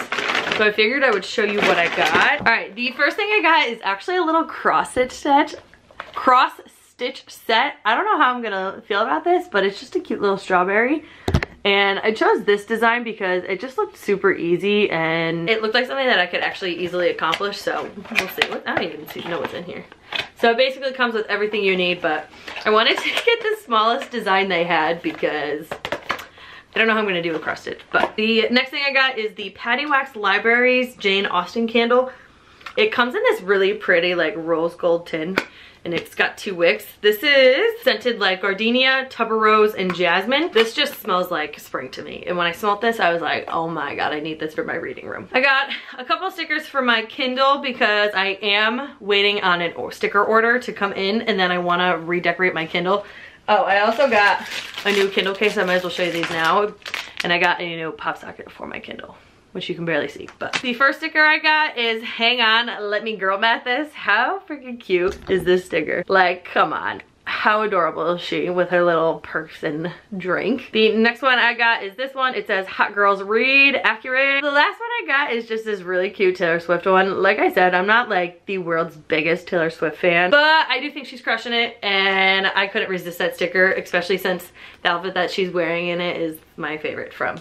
So I figured I would show you what I got. All right, the first thing I got is actually a little cross stitch set. Cross stitch set. I don't know how I'm gonna feel about this, but it's just a cute little strawberry. And I chose this design because it just looked super easy and it looked like something that I could actually easily accomplish. So we'll see. What I don't even see, know what's in here. So it basically comes with everything you need, but I wanted to get the smallest design they had because I don't know how I'm gonna do cross stitch. But the next thing I got is the Paddywax Libraries Jane Austen candle. It comes in this really pretty like rose gold tin and it's got two wicks. This is scented like gardenia, tuberose, and jasmine. This just smells like spring to me. And when I smelled this, I was like, oh my God, I need this for my reading room. I got a couple stickers for my Kindle because I am waiting on an sticker order to come in and then I wanna redecorate my Kindle. Oh, I also got a new Kindle case. I might as well show you these now. And I got a new pop socket for my Kindle which you can barely see. But the first sticker I got is hang on, let me girl math this. How freaking cute is this sticker? Like, come on. How adorable is she with her little purse and drink. The next one I got is this one. It says Hot Girls Read Accurate. The last one I got is just this really cute Taylor Swift one. Like I said, I'm not like the world's biggest Taylor Swift fan, but I do think she's crushing it and I couldn't resist that sticker, especially since the outfit that she's wearing in it is my favorite from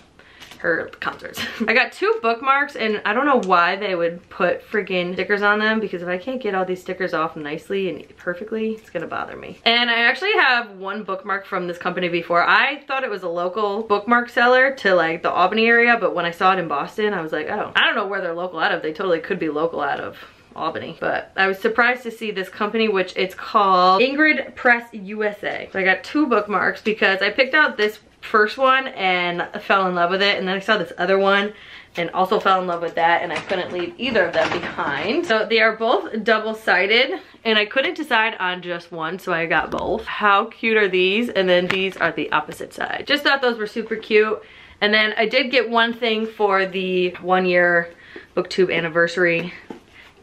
her concerts. I got two bookmarks and I don't know why they would put friggin' stickers on them because if I can't get all these stickers off nicely and perfectly, it's gonna bother me. And I actually have one bookmark from this company before. I thought it was a local bookmark seller to like the Albany area, but when I saw it in Boston, I was like, oh, I don't know where they're local out of. They totally could be local out of. Albany. But I was surprised to see this company, which it's called Ingrid Press USA. So I got two bookmarks because I picked out this first one and fell in love with it and then I saw this other one and also fell in love with that and I couldn't leave either of them behind. So they are both double-sided and I couldn't decide on just one so I got both. How cute are these? And then these are the opposite side. Just thought those were super cute. And then I did get one thing for the one year booktube anniversary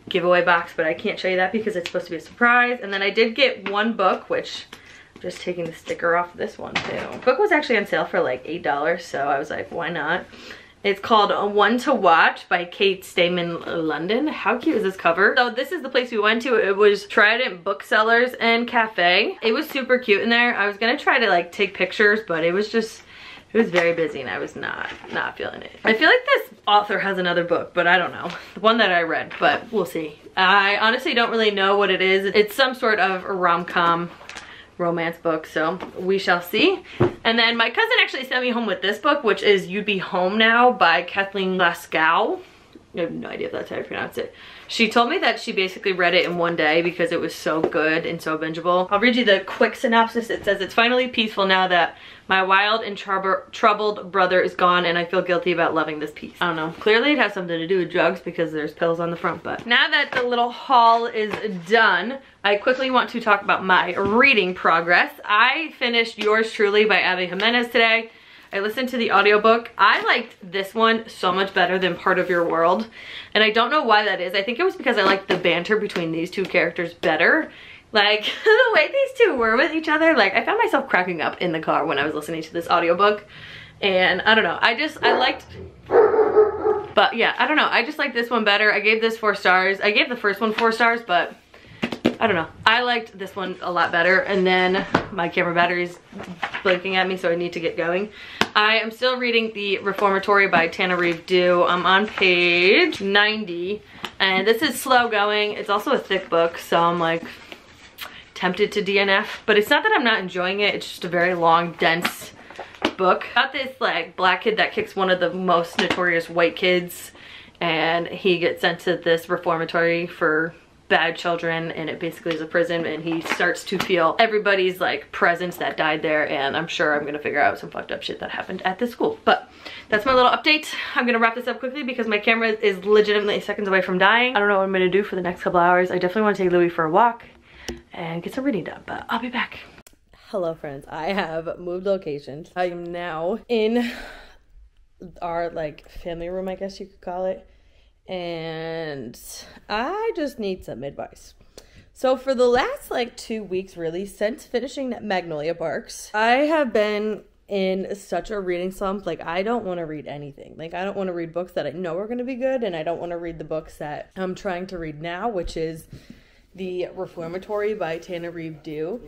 giveaway box but I can't show you that because it's supposed to be a surprise. And then I did get one book which just taking the sticker off this one too. The book was actually on sale for like $8, so I was like, why not? It's called a One to Watch by Kate Stayman uh, London. How cute is this cover? So this is the place we went to. It was Trident Booksellers and Cafe. It was super cute in there. I was gonna try to like take pictures, but it was just, it was very busy and I was not, not feeling it. I feel like this author has another book, but I don't know. The one that I read, but we'll see. I honestly don't really know what it is. It's some sort of rom-com romance book, so we shall see. And then my cousin actually sent me home with this book, which is You'd Be Home Now by Kathleen Glasgow. I have no idea if that's how you pronounce it. She told me that she basically read it in one day because it was so good and so bingeable. I'll read you the quick synopsis. It says, it's finally peaceful now that my wild and troubled brother is gone and I feel guilty about loving this piece. I don't know. Clearly it has something to do with drugs because there's pills on the front, but now that the little haul is done, I quickly want to talk about my reading progress. I finished Yours Truly by Abby Jimenez today. I listened to the audiobook. I liked this one so much better than Part of Your World. And I don't know why that is. I think it was because I liked the banter between these two characters better Like the way these two were with each other, like I found myself cracking up in the car when I was listening to this audiobook. And I don't know, I just, I liked, but yeah, I don't know. I just like this one better. I gave this four stars. I gave the first one four stars, but I don't know. I liked this one a lot better. And then my camera battery's blinking at me, so I need to get going. I am still reading The Reformatory by Tananarive Due. I'm on page 90. And this is slow going. It's also a thick book, so I'm like tempted to DNF. But it's not that I'm not enjoying it. It's just a very long, dense book. About this like black kid that kicks one of the most notorious white kids and he gets sent to this reformatory for bad children and it basically is a prison and he starts to feel everybody's like presence that died there and I'm sure I'm gonna figure out some fucked up shit that happened at this school. But that's my little update. I'm gonna wrap this up quickly because my camera is legitimately seconds away from dying. I don't know what I'm gonna do for the next couple hours. I definitely wanna take Louis for a walk and get some reading done, but I'll be back. Hello friends, I have moved locations. I am now in our like family room, I guess you could call it and I just need some advice. So for the last like two weeks, really, since finishing Magnolia Parks, I have been in such a reading slump. Like I don't want to read anything. Like I don't want to read books that I know are going to be good, and I don't want to read the books that I'm trying to read now, which is the Reformatory by Tananarive Due.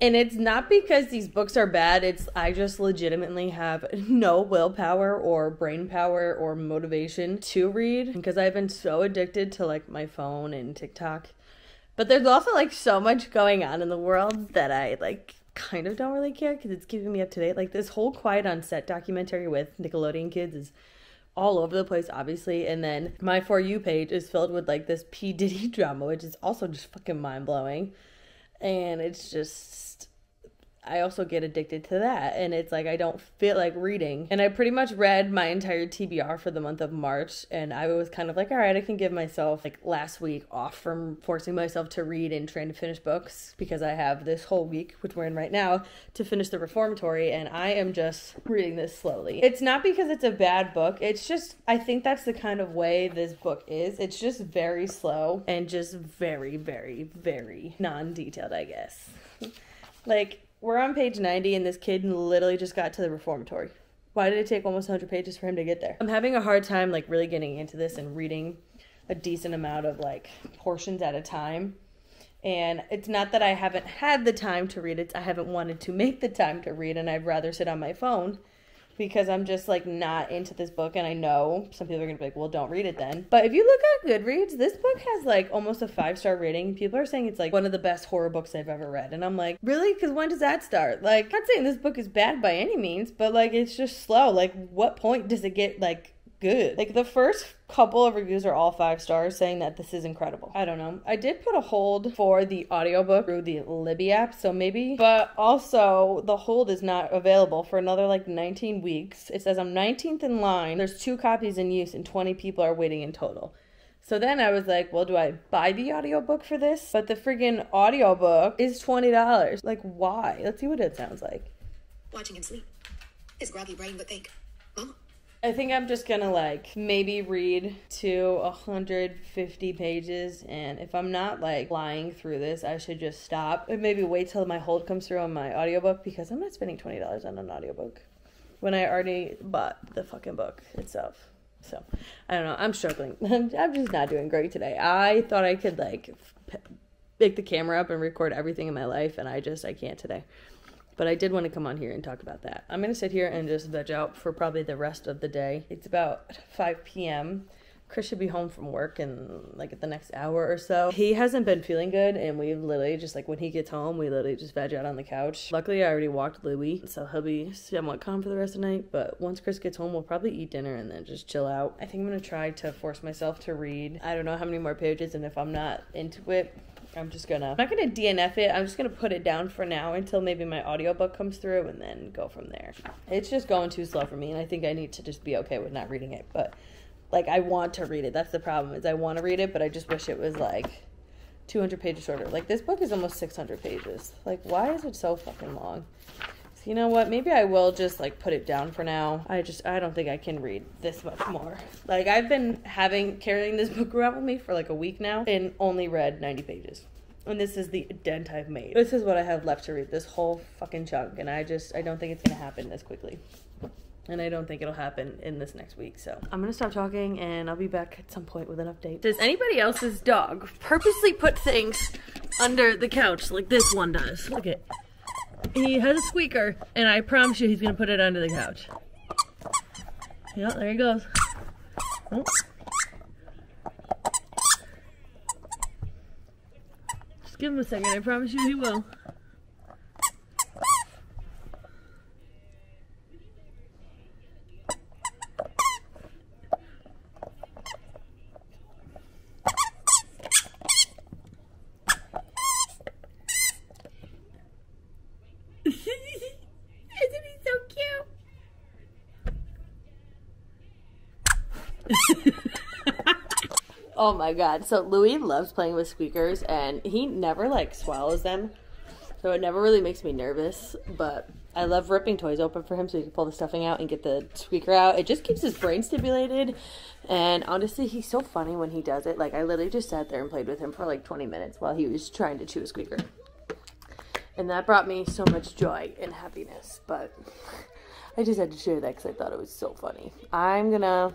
And it's not because these books are bad, it's I just legitimately have no willpower or brain power or motivation to read because I've been so addicted to like my phone and TikTok. But there's also like so much going on in the world that I like kind of don't really care because it's keeping me up to date. Like this whole Quiet on Set documentary with Nickelodeon kids is all over the place, obviously. And then my For You page is filled with like this P. Diddy drama, which is also just fucking mind blowing. And it's just I also get addicted to that. And it's like I don't feel like reading. And I pretty much read my entire TBR for the month of March. And I was kind of like, all right, I can give myself like last week off from forcing myself to read and trying to finish books because I have this whole week, which we're in right now, to finish the reformatory. And I am just reading this slowly. It's not because it's a bad book. It's just, I think that's the kind of way this book is. It's just very slow and just very, very, very non detailed, I guess. like, we're on page 90 and this kid literally just got to the reformatory. Why did it take almost 100 pages for him to get there? I'm having a hard time like really getting into this and reading a decent amount of like portions at a time. And it's not that I haven't had the time to read it, I haven't wanted to make the time to read and I'd rather sit on my phone because I'm just like not into this book and I know some people are gonna be like, well, don't read it then. But if you look at Goodreads, this book has like almost a five star rating. People are saying it's like one of the best horror books I've ever read. And I'm like, really? Because when does that start? Like, not saying this book is bad by any means, but like it's just slow. Like, what point does it get like good. Like the first couple of reviews are all five stars saying that this is incredible. I don't know. I did put a hold for the audiobook through the Libby app, so maybe, but also the hold is not available for another like 19 weeks. It says I'm 19th in line. There's two copies in use and 20 people are waiting in total. So then I was like, well, do I buy the audiobook for this? But the friggin' audiobook is $20. Like, why? Let's see what it sounds like. Watching him sleep. His groggy brain would think, Mama, I think I'm just gonna like maybe read to 150 pages, and if I'm not like flying through this, I should just stop and maybe wait till my hold comes through on my audiobook because I'm not spending $20 on an audiobook when I already bought the fucking book itself. So I don't know. I'm struggling. I'm just not doing great today. I thought I could like pick the camera up and record everything in my life, and I just I can't today. But I did want to come on here and talk about that. I'm going to sit here and just veg out for probably the rest of the day. It's about 5 p.m. Chris should be home from work in like the next hour or so. He hasn't been feeling good, and we literally just like when he gets home, we literally just veg out on the couch. Luckily, I already walked Louis, so he'll be somewhat calm for the rest of the night. But once Chris gets home, we'll probably eat dinner and then just chill out. I think I'm gonna try to force myself to read. I don't know how many more pages, and if I'm not into it, I'm just gonna I'm not gonna DNF it. I'm just gonna put it down for now until maybe my audiobook comes through and then go from there. It's just going too slow for me and I think I need to just be okay with not reading it. But like I want to read it. That's the problem is I want to read it, but I just wish it was like 200 pages shorter. Like this book is almost 600 pages. Like why is it so fucking long? So you know what? Maybe I will just like put it down for now. I just I don't think I can read this much more. Like I've been having carrying this book around with me for like a week now and only read 90 pages. And this is the dent I've made. This is what I have left to read, this whole fucking chunk. And I just, I don't think it's gonna happen this quickly. And I don't think it'll happen in this next week. So I'm gonna stop talking and I'll be back at some point with an update. Does anybody else's dog purposely put things under the couch like this one does? Look at He has a squeaker and I promise you he's gonna put it under the couch. Yeah, there he goes. Oh. Just give him a second, I promise you he will. Isn't he so cute? Oh my god. So Louis loves playing with squeakers and he never like swallows them. So it never really makes me nervous, but I love ripping toys open for him so he can pull the stuffing out and get the squeaker out. It just keeps his brain stimulated. And honestly, he's so funny when he does it. Like I literally just sat there and played with him for like 20 minutes while he was trying to chew a squeaker. And that brought me so much joy and happiness. But I just had to share that because I thought it was so funny. I'm gonna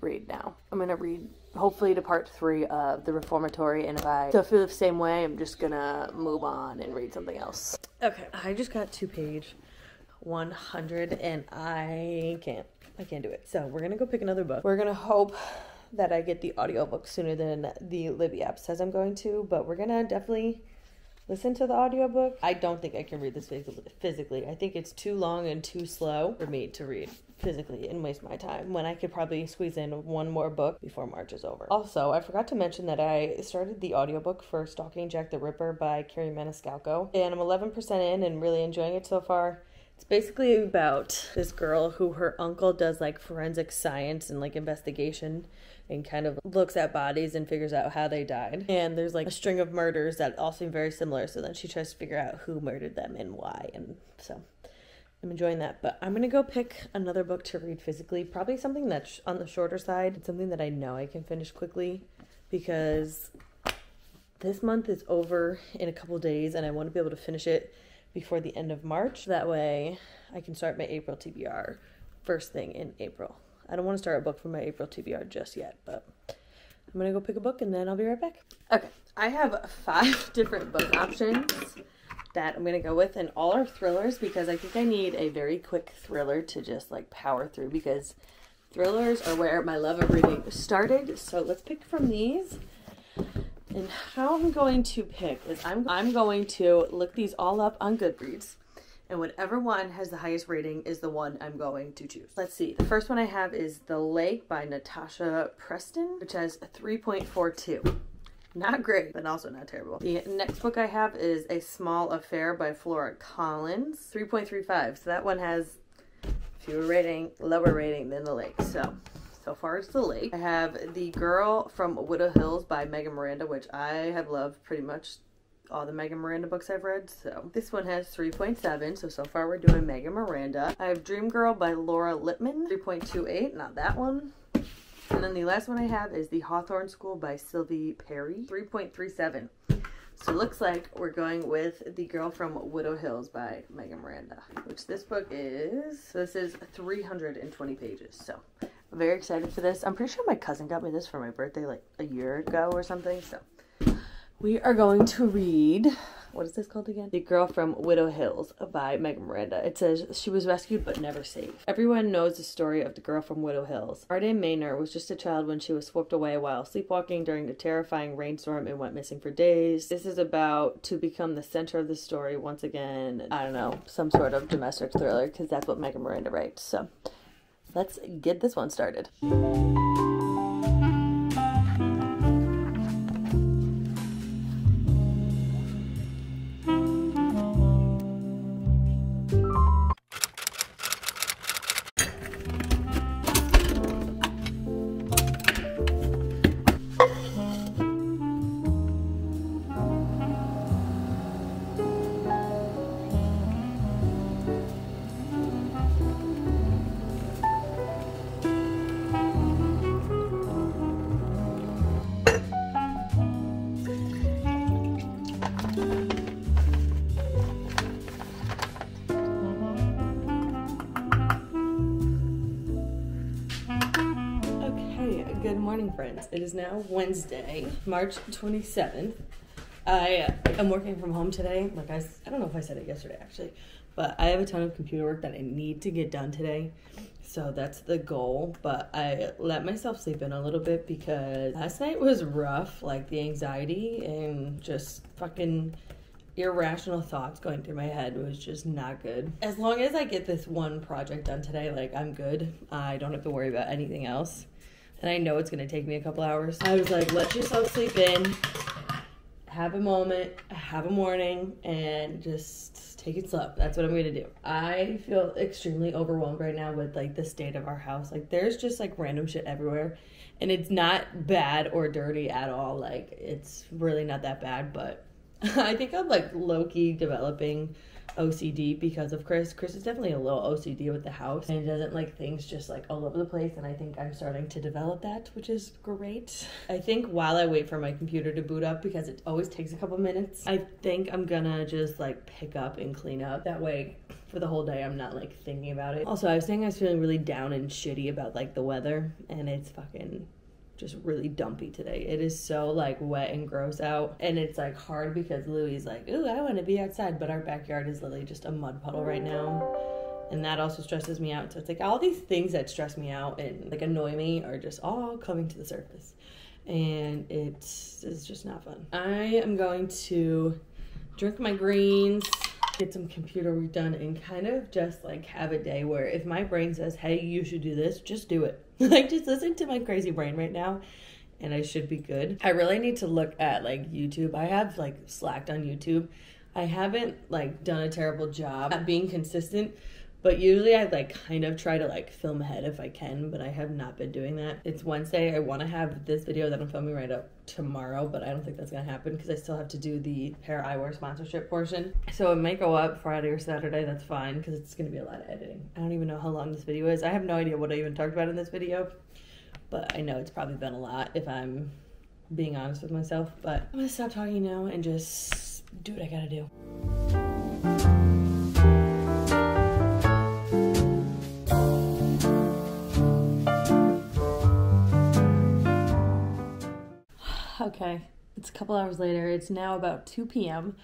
read now. I'm gonna read hopefully to part three of the reformatory and if I feel the same way I'm just gonna move on and read something else. Okay, I just got to page 100 and I can't I can't do it. So we're gonna go pick another book. We're gonna hope that I get the audiobook sooner than the Libby app says I'm going to, but we're gonna definitely listen to the audiobook. I don't think I can read this physically. I think it's too long and too slow for me to read physically and waste my time when I could probably squeeze in one more book before March is over. Also, I forgot to mention that I started the audiobook for Stalking Jack the Ripper by Kerri Maniscalco, and I'm 11% in and really enjoying it so far. It's basically about this girl who her uncle does like forensic science and like investigation and kind of looks at bodies and figures out how they died. And there's like a string of murders that all seem very similar. So then she tries to figure out who murdered them and why. And so I'm enjoying that. But I'm going to go pick another book to read physically. Probably something that's on the shorter side, something that I know I can finish quickly because this month is over in a couple days and I want to be able to finish it before the end of March. That way I can start my April TBR first thing in April. I don't want to start a book for my April TBR just yet, but I'm gonna go pick a book and then I'll be right back. Okay, I have five different book options that I'm gonna go with, and all are thrillers because I think I need a very quick thriller to just like power through because thrillers are where my love of reading started. So let's pick from these. And how I'm going to pick is I'm I'm going to look these all up on Goodreads and whatever one has the highest rating is the one I'm going to choose. Let's see. The first one I have is The Lake by Natasha Preston, which has 3.42. Not great, but also not terrible. The next book I have is A Small Affair by Flora Collins, 3.35. So that one has fewer rating, lower rating than The Lake. So so far it's the lake. I have The Girl from Widow Hills by Megan Miranda, which I have loved pretty much all the Megan Miranda books I've read. So this one has 3.7. So, so far we're doing Megan Miranda. I have Dream Girl by Laura Lippman, 3.28. Not that one. And then the last one I have is The Hawthorne School by Sylvie Perry, 3.37. So it looks like we're going with The Girl from Widow Hills by Megan Miranda, which this book is, so this is 320 pages. So I'm very excited for this. I'm pretty sure my cousin got me this for my birthday like a year ago or something. So we are going to read, what is this called again? The Girl from Widow Hills by Megan Miranda. It says, she was rescued but never saved. Everyone knows the story of the girl from Widow Hills. Arden Maynor was just a child when she was swept away while sleepwalking during a terrifying rainstorm and went missing for days. This is about to become the center of the story once again. I don't know, some sort of domestic thriller because that's what Megan Miranda writes. So let's get this one started. It is now Wednesday, March 27th. I am working from home today. Like I, I don't know if I said it yesterday actually, but I have a ton of computer work that I need to get done today. So that's the goal. But I let myself sleep in a little bit because last night was rough. Like the anxiety and just fucking irrational thoughts going through my head was just not good. As long as I get this one project done today, like I'm good. I don't have to worry about anything else. And I know it's gonna take me a couple hours. I was like, let yourself sleep in, have a moment, have a morning, and just take it slow. That's what I'm gonna do. I feel extremely overwhelmed right now with like the state of our house. Like there's just like random shit everywhere. And it's not bad or dirty at all. Like it's really not that bad, but I think I'm like low key developing OCD because of Chris. Chris is definitely a little OCD with the house and doesn't like things just like all over the place. And I think I'm starting to develop that, which is great. I think while I wait for my computer to boot up, because it always takes a couple minutes, I think I'm gonna just like pick up and clean up. That way, for the whole day, I'm not like thinking about it. Also, I was saying I was feeling really down and shitty about like the weather, and it's fucking just really dumpy today. It is so like wet and gross out. And it's like hard because Louis's like, ooh, I want to be outside. But our backyard is literally just a mud puddle right now. And that also stresses me out. So it's like all these things that stress me out and like annoy me are just all coming to the surface. And it's, it's just not fun. I am going to drink my greens, get some computer work done, and kind of just like have a day where if my brain says, hey, you should do this, just do it. like, just listen to my crazy brain right now. And I should be good. I really need to look at like YouTube. I have like slacked on YouTube. I haven't like done a terrible job at being consistent, but usually I like kind of try to like film ahead if I can, but I have not been doing that. It's Wednesday. I want to have this video that I'm filming right up tomorrow, but I don't think that's gonna happen because I still have to do the Pair eyewear sponsorship portion. So it might go up Friday or Saturday. That's fine because it's gonna be a lot of editing. I don't even know how long this video is. I have no idea what I even talked about in this video, but I know it's probably been a lot if I'm being honest with myself. But I'm gonna stop talking now and just do what I gotta do. Okay, it's a couple hours later. It's now about 2 p.m.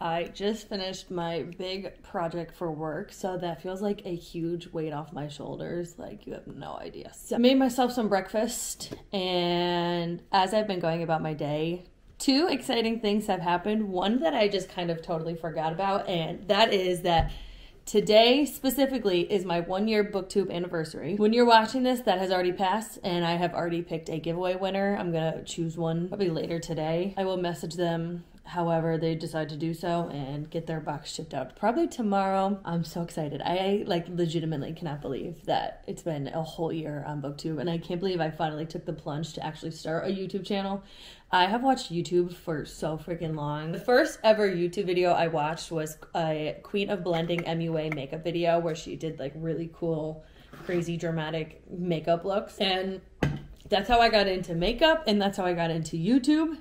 I just finished my big project for work, so that feels like a huge weight off my shoulders. Like, you have no idea. So, I made myself some breakfast, and as I've been going about my day, two exciting things have happened. One that I just kind of totally forgot about, and that is that Today specifically is my one year booktube anniversary. When you're watching this, that has already passed, and I have already picked a giveaway winner. I'm gonna choose one probably later today. I will message them however they decide to do so and get their box shipped out probably tomorrow. I'm so excited. I like legitimately cannot believe that it's been a whole year on booktube and I can't believe I finally took the plunge to actually start a YouTube channel. I have watched YouTube for so freaking long. The first ever YouTube video I watched was a Queen of Blending MUA makeup video where she did like really cool, crazy, dramatic makeup looks. And that's how I got into makeup and that's how I got into YouTube.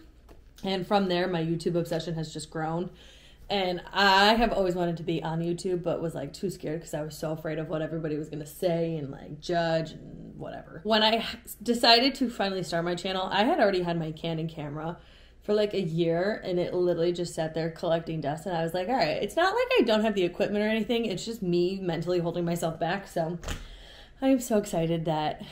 And from there, my YouTube obsession has just grown. And I have always wanted to be on YouTube, but was like too scared because I was so afraid of what everybody was gonna say and like judge and whatever. When I decided to finally start my channel, I had already had my Canon camera for like a year and it literally just sat there collecting dust. And I was like, all right, it's not like I don't have the equipment or anything, it's just me mentally holding myself back. So I am so excited that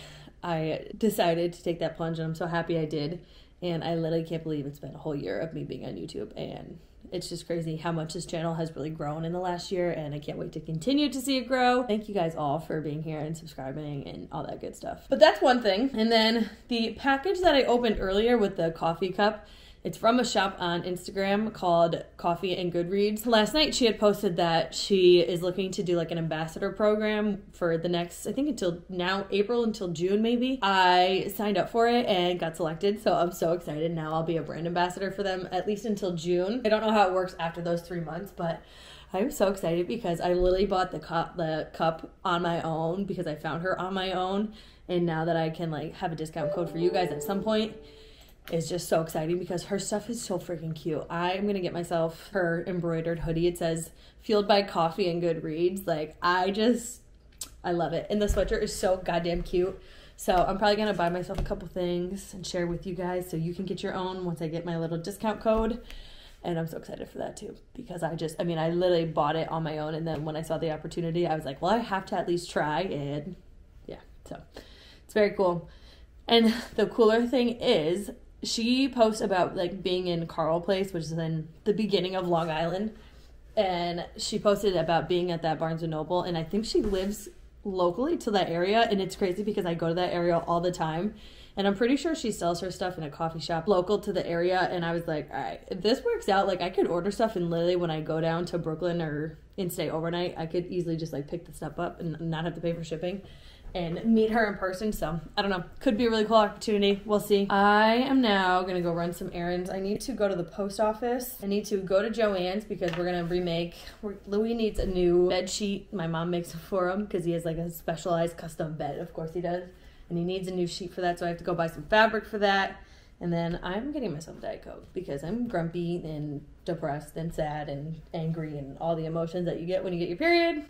I decided to take that plunge and I'm so happy I did. And I literally can't believe it's been a whole year of me being on YouTube. And it's just crazy how much this channel has really grown in the last year. And I can't wait to continue to see it grow. Thank you guys all for being here and subscribing and all that good stuff. But that's one thing. And then the package that I opened earlier with the coffee cup. It's from a shop on Instagram called Coffee and Good Reads. Last night she had posted that she is looking to do like an ambassador program for the next, I think until now, April until June maybe. I signed up for it and got selected, so I'm so excited. Now I'll be a brand ambassador for them at least until June. I don't know how it works after those three months, but I'm so excited because I literally bought the cup the cup on my own because I found her on my own and now that I can like have a discount code for you guys at some point is just so exciting because her stuff is so freaking cute. I'm gonna get myself her embroidered hoodie. It says fueled by coffee and good reads. Like I just I love it. And the sweatshirt is so goddamn cute. So I'm probably gonna buy myself a couple things and share with you guys so you can get your own once I get my little discount code. And I'm so excited for that too because I just, I mean, I literally bought it on my own. And then when I saw the opportunity, I was like, well, I have to at least try. And yeah, so it's very cool. And the cooler thing is, she posts about like being in Carle Place, which is in the beginning of Long Island. And she posted about being at that Barnes and Noble. And I think she lives locally to that area. And it's crazy because I go to that area all the time and I'm pretty sure she sells her stuff in a coffee shop local to the area. And I was like, all right, if this works out, like I could order stuff and literally when I go down to Brooklyn or and stay overnight, I could easily just like pick the stuff up and not have to pay for shipping and meet her in person. So I don't know. Could be a really cool opportunity. We'll see. I am now gonna go run some errands. I need to go to the post office. I need to go to Joann's because we're gonna remake. We're, Louis needs a new bed sheet. My mom makes it for him because he has like a specialized custom bed. Of course he does and he needs a new sheet for that, so I have to go buy some fabric for that. And then I'm getting myself a Diet Coke because I'm grumpy and depressed and sad and angry and all the emotions that you get when you get your period.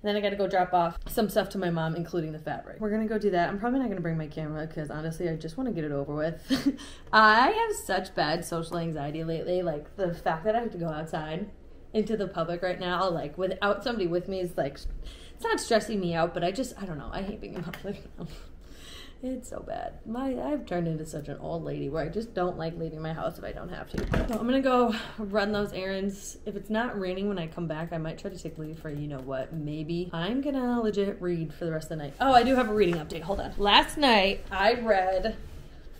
And then I gotta go drop off some stuff to my mom, including the fabric. We're gonna go do that. I'm probably not gonna bring my camera because honestly, I just wanna get it over with. I have such bad social anxiety lately. Like the fact that I have to go outside into the public right now, like without somebody with me, is like, it's not stressing me out, but I just, I don't know. I hate being in public. It's so bad. My I've turned into such an old lady where I just don't like leaving my house if I don't have to. So I'm gonna go run those errands. If it's not raining when I come back, I might try to take leave for you know what, maybe. I'm gonna legit read for the rest of the night. Oh, I do have a reading update. Hold on. Last night I read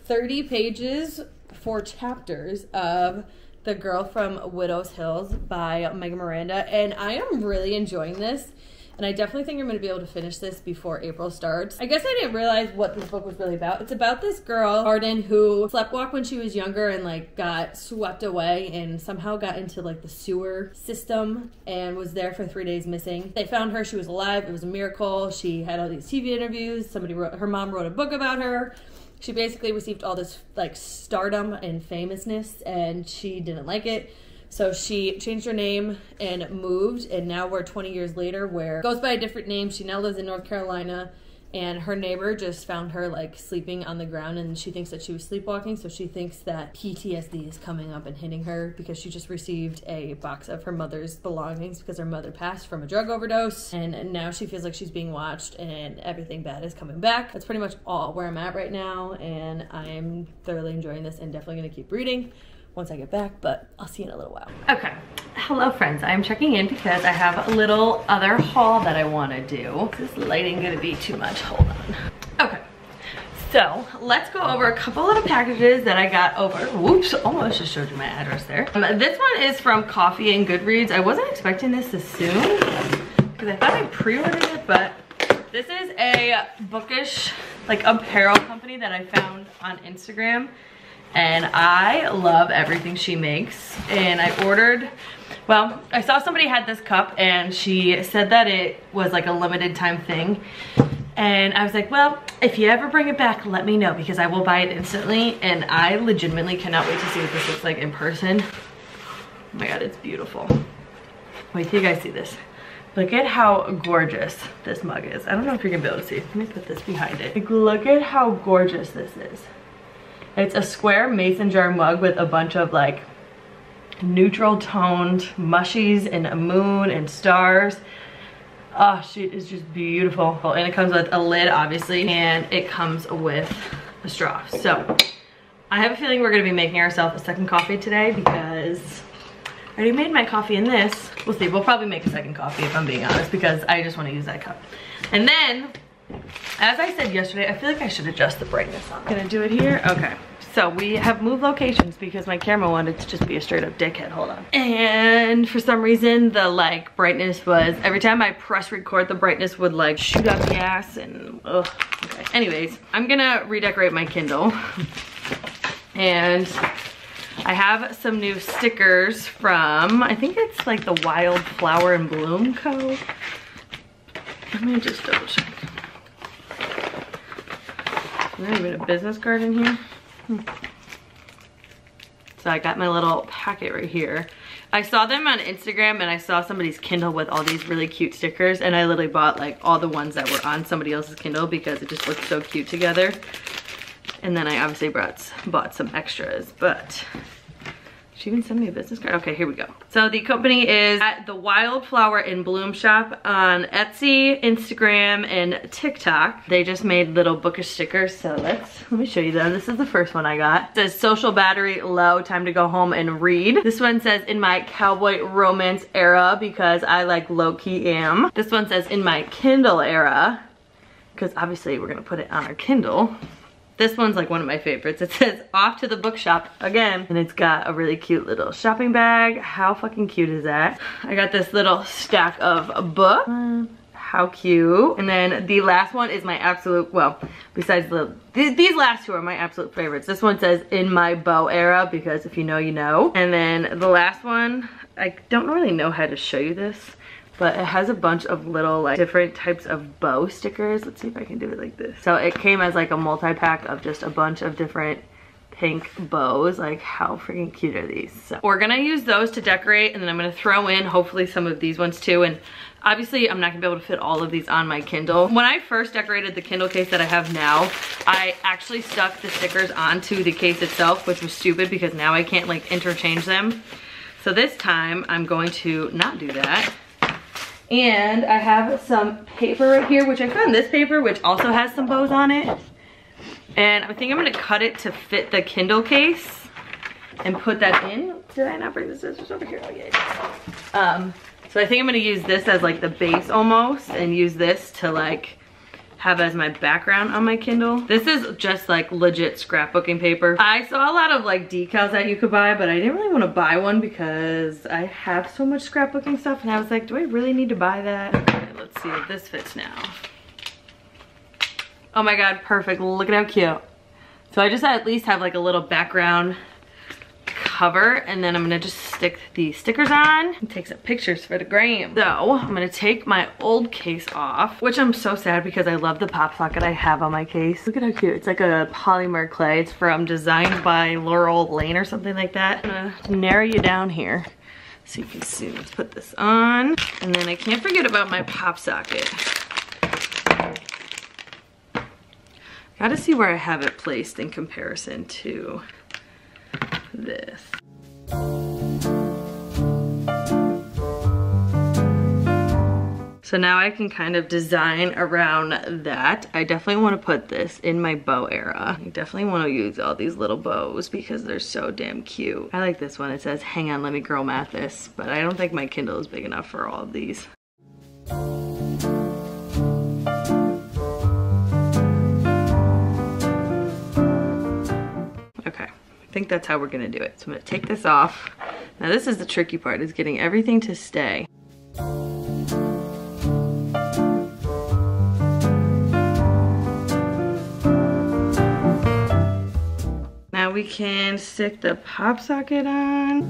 30 pages, four chapters of The Girl from Widow's Hills by Megan Miranda, and I am really enjoying this and I definitely think I'm going to be able to finish this before April starts. I guess I didn't realize what this book was really about. It's about this girl, Arden, who sleptwalked when she was younger and like got swept away and somehow got into like the sewer system and was there for three days missing. They found her. She was alive. It was a miracle. She had all these TV interviews. Somebody wrote, her mom wrote a book about her she basically received all this like stardom and famousness and she didn't like it so she changed her name and moved, and now we're 20 years later, where goes by a different name. She now lives in North Carolina, and her neighbor just found her like sleeping on the ground, and she thinks that she was sleepwalking. So she thinks that PTSD is coming up and hitting her because she just received a box of her mother's belongings because her mother passed from a drug overdose, and now she feels like she's being watched, and everything bad is coming back. That's pretty much all where I'm at right now, and I'm thoroughly enjoying this, and definitely gonna keep reading once I get back, but I'll see you in a little while. Okay, hello friends. I'm checking in because I have a little other haul that I wanna do. Is this lighting gonna be too much? Hold on. Okay, so let's go over a couple of packages that I got over. Whoops, almost just showed you my address there. Um, this one is from Coffee and Good Reads. I wasn't expecting this this soon because I thought I pre-ordered it, but this is a bookish like apparel company that I found on Instagram and I love everything she makes. And I ordered, well, I saw somebody had this cup and she said that it was like a limited time thing. And I was like, well, if you ever bring it back, let me know because I will buy it instantly. And I legitimately cannot wait to see what this looks like in person. Oh my God, it's beautiful. Wait till you guys see this. Look at how gorgeous this mug is. I don't know if you're gonna be able to see. Let me put this behind it. Like, look at how gorgeous this is. It's a square mason jar mug with a bunch of like neutral toned mushies and a moon and stars. Ah, oh, she is just beautiful. And it comes with a lid, obviously, and it comes with a straw. So I have a feeling we're gonna be making ourselves a second coffee today because I already made my coffee in this. We'll see, we'll probably make a second coffee if I'm being honest because I just wanna use that cup. And then, as I said yesterday, I feel like I should adjust the brightness on. Gonna do it here? Okay. So we have moved locations because my camera wanted to just be a straight up dickhead, hold on. And for some reason the like brightness was, every time I press record the brightness would like shoot up the ass and ugh. Okay. Anyways, I'm gonna redecorate my Kindle. and I have some new stickers from, I think it's like the Wild Flower and Bloom Co. Let me just double check. Is there even a business card in here? So I got my little packet right here. I saw them on Instagram and I saw somebody's Kindle with all these really cute stickers and I literally bought like all the ones that were on somebody else's Kindle because it just looked so cute together. And then I obviously brought, bought some extras, but she even sent me a business card? Okay, here we go. So the company is at the Wildflower in Bloom shop on Etsy, Instagram, and TikTok. They just made little bookish stickers. So let's, let me show you them. This is the first one I got. It says social battery low, time to go home and read. This one says in my cowboy romance era because I like low-key am. This one says in my Kindle era because obviously we're gonna put it on our Kindle. This one's like one of my favorites. It says off to the bookshop again. And it's got a really cute little shopping bag. How fucking cute is that? I got this little stack of books. How cute. And then the last one is my absolute, well, besides the, th these last two are my absolute favorites. This one says in my bow era because if you know, you know. And then the last one, I don't really know how to show you this but it has a bunch of little like different types of bow stickers. Let's see if I can do it like this. So it came as like a multi-pack of just a bunch of different pink bows. Like how freaking cute are these? So we're gonna use those to decorate and then I'm gonna throw in hopefully some of these ones too. And obviously I'm not gonna be able to fit all of these on my Kindle. When I first decorated the Kindle case that I have now, I actually stuck the stickers onto the case itself, which was stupid because now I can't like interchange them. So this time I'm going to not do that. And I have some paper right here, which I found this paper, which also has some bows on it. And I think I'm gonna cut it to fit the Kindle case and put that in. Did I not bring the scissors over here? Oh yeah. Um, so I think I'm gonna use this as like the base almost and use this to like have as my background on my Kindle. This is just like legit scrapbooking paper. I saw a lot of like decals that you could buy, but I didn't really want to buy one because I have so much scrapbooking stuff and I was like, do I really need to buy that? Okay, let's see if this fits now. Oh my God, perfect. Look at how cute. So I just at least have like a little background cover and then I'm gonna just stick the stickers on and take some pictures for the gram. So I'm gonna take my old case off, which I'm so sad because I love the pop socket I have on my case. Look at how cute. It's like a polymer clay. It's from Designed by Laurel Lane or something like that. I'm gonna narrow you down here so you can see. Let's put this on. And then I can't forget about my pop socket. Gotta see where I have it placed in comparison to this. So now I can kind of design around that. I definitely want to put this in my bow era. I definitely want to use all these little bows because they're so damn cute. I like this one. It says, hang on, let me girl math this. But I don't think my Kindle is big enough for all of these. I think that's how we're gonna do it. So I'm gonna take this off. Now this is the tricky part, is getting everything to stay. Now we can stick the pop socket on.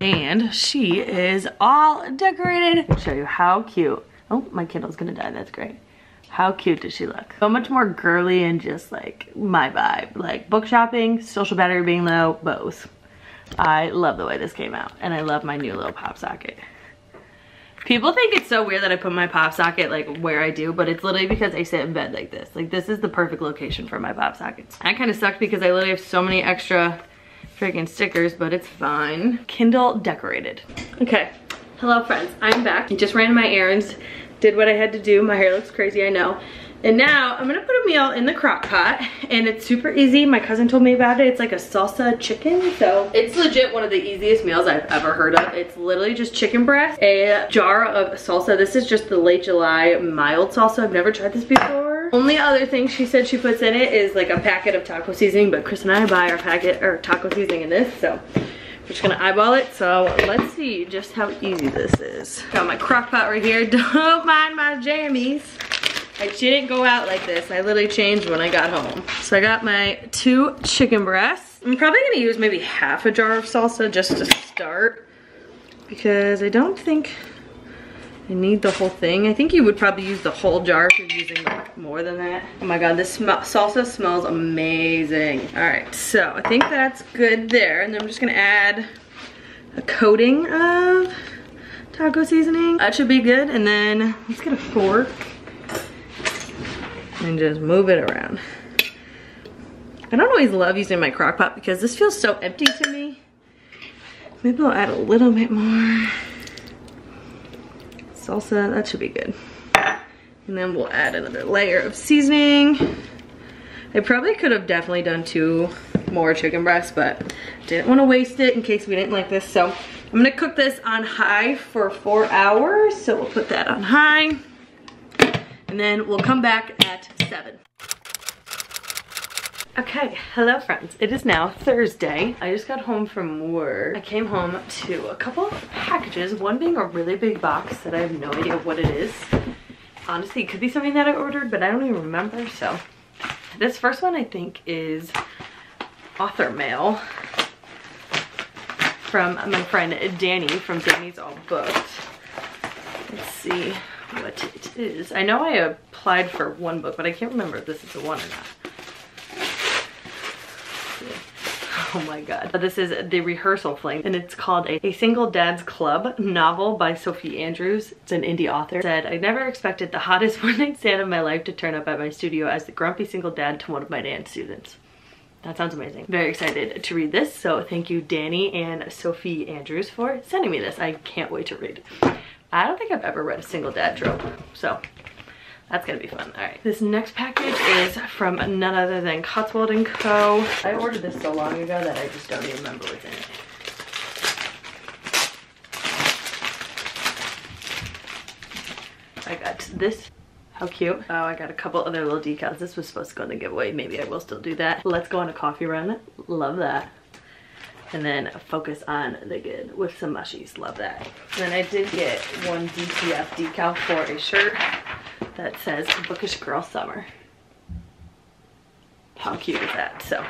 And she is all decorated. I'll show you how cute. Oh, my Kindle's gonna die, that's great. How cute does she look? So much more girly and just like my vibe. Like book shopping, social battery being low, both. I love the way this came out and I love my new little pop socket. People think it's so weird that I put my pop socket like where I do, but it's literally because I sit in bed like this. Like this is the perfect location for my pop sockets. I kind of sucked because I literally have so many extra freaking stickers, but it's fine. Kindle decorated. Okay, hello friends, I'm back. I just ran my errands did what I had to do. My hair looks crazy, I know. And now I'm gonna put a meal in the crock pot and it's super easy. My cousin told me about it. It's like a salsa chicken. So it's legit one of the easiest meals I've ever heard of. It's literally just chicken breast, a jar of salsa. This is just the late July mild salsa. I've never tried this before. Only other thing she said she puts in it is like a packet of taco seasoning, but Chris and I buy our packet or taco seasoning in this. So just gonna eyeball it. So let's see just how easy this is. Got my crock pot right here. Don't mind my jammies. I didn't go out like this. I literally changed when I got home. So I got my two chicken breasts. I'm probably gonna use maybe half a jar of salsa just to start because I don't think I need the whole thing. I think you would probably use the whole jar if you're using more than that. Oh my god, this sm salsa smells amazing. All right, so I think that's good there. And then I'm just gonna add a coating of taco seasoning. That should be good. And then let's get a fork and just move it around. I don't always love using my crock pot because this feels so empty to me. Maybe I'll add a little bit more salsa, that should be good. And then we'll add another layer of seasoning. I probably could have definitely done two more chicken breasts, but didn't want to waste it in case we didn't like this. So I'm gonna cook this on high for four hours. So we'll put that on high. And then we'll come back at seven. Okay, hello friends. It is now Thursday. I just got home from work. I came home to a couple of packages, one being a really big box that I have no idea what it is. Honestly, it could be something that I ordered, but I don't even remember, so. This first one I think is author mail from my friend Danii from Danii's All Booked. Let's see what it is. I know I applied for one book, but I can't remember if this is the one or not. Oh my god. This is The Rehearsal Fling and it's called a, a, Single Dad's Club novel by Sophie Andrews. It's an indie author. Said, I never expected the hottest one night stand of my life to turn up at my studio as the grumpy single dad to one of my dance students. That sounds amazing. Very excited to read this. So thank you Danii and Sophie Andrews for sending me this. I can't wait to read. I don't think I've ever read a single dad trope. So that's gonna be fun. All right, this next package is from none other than Cotswold & Co. I ordered this so long ago that I just don't even remember what's in it. I got this. How cute. Oh, I got a couple other little decals. This was supposed to go in the giveaway. Maybe I will still do that. Let's go on a coffee run. Love that and then focus on the good with some mushies love that and then i did get one dtf decal for a shirt that says Bookish Girl Summer. How cute is that? So,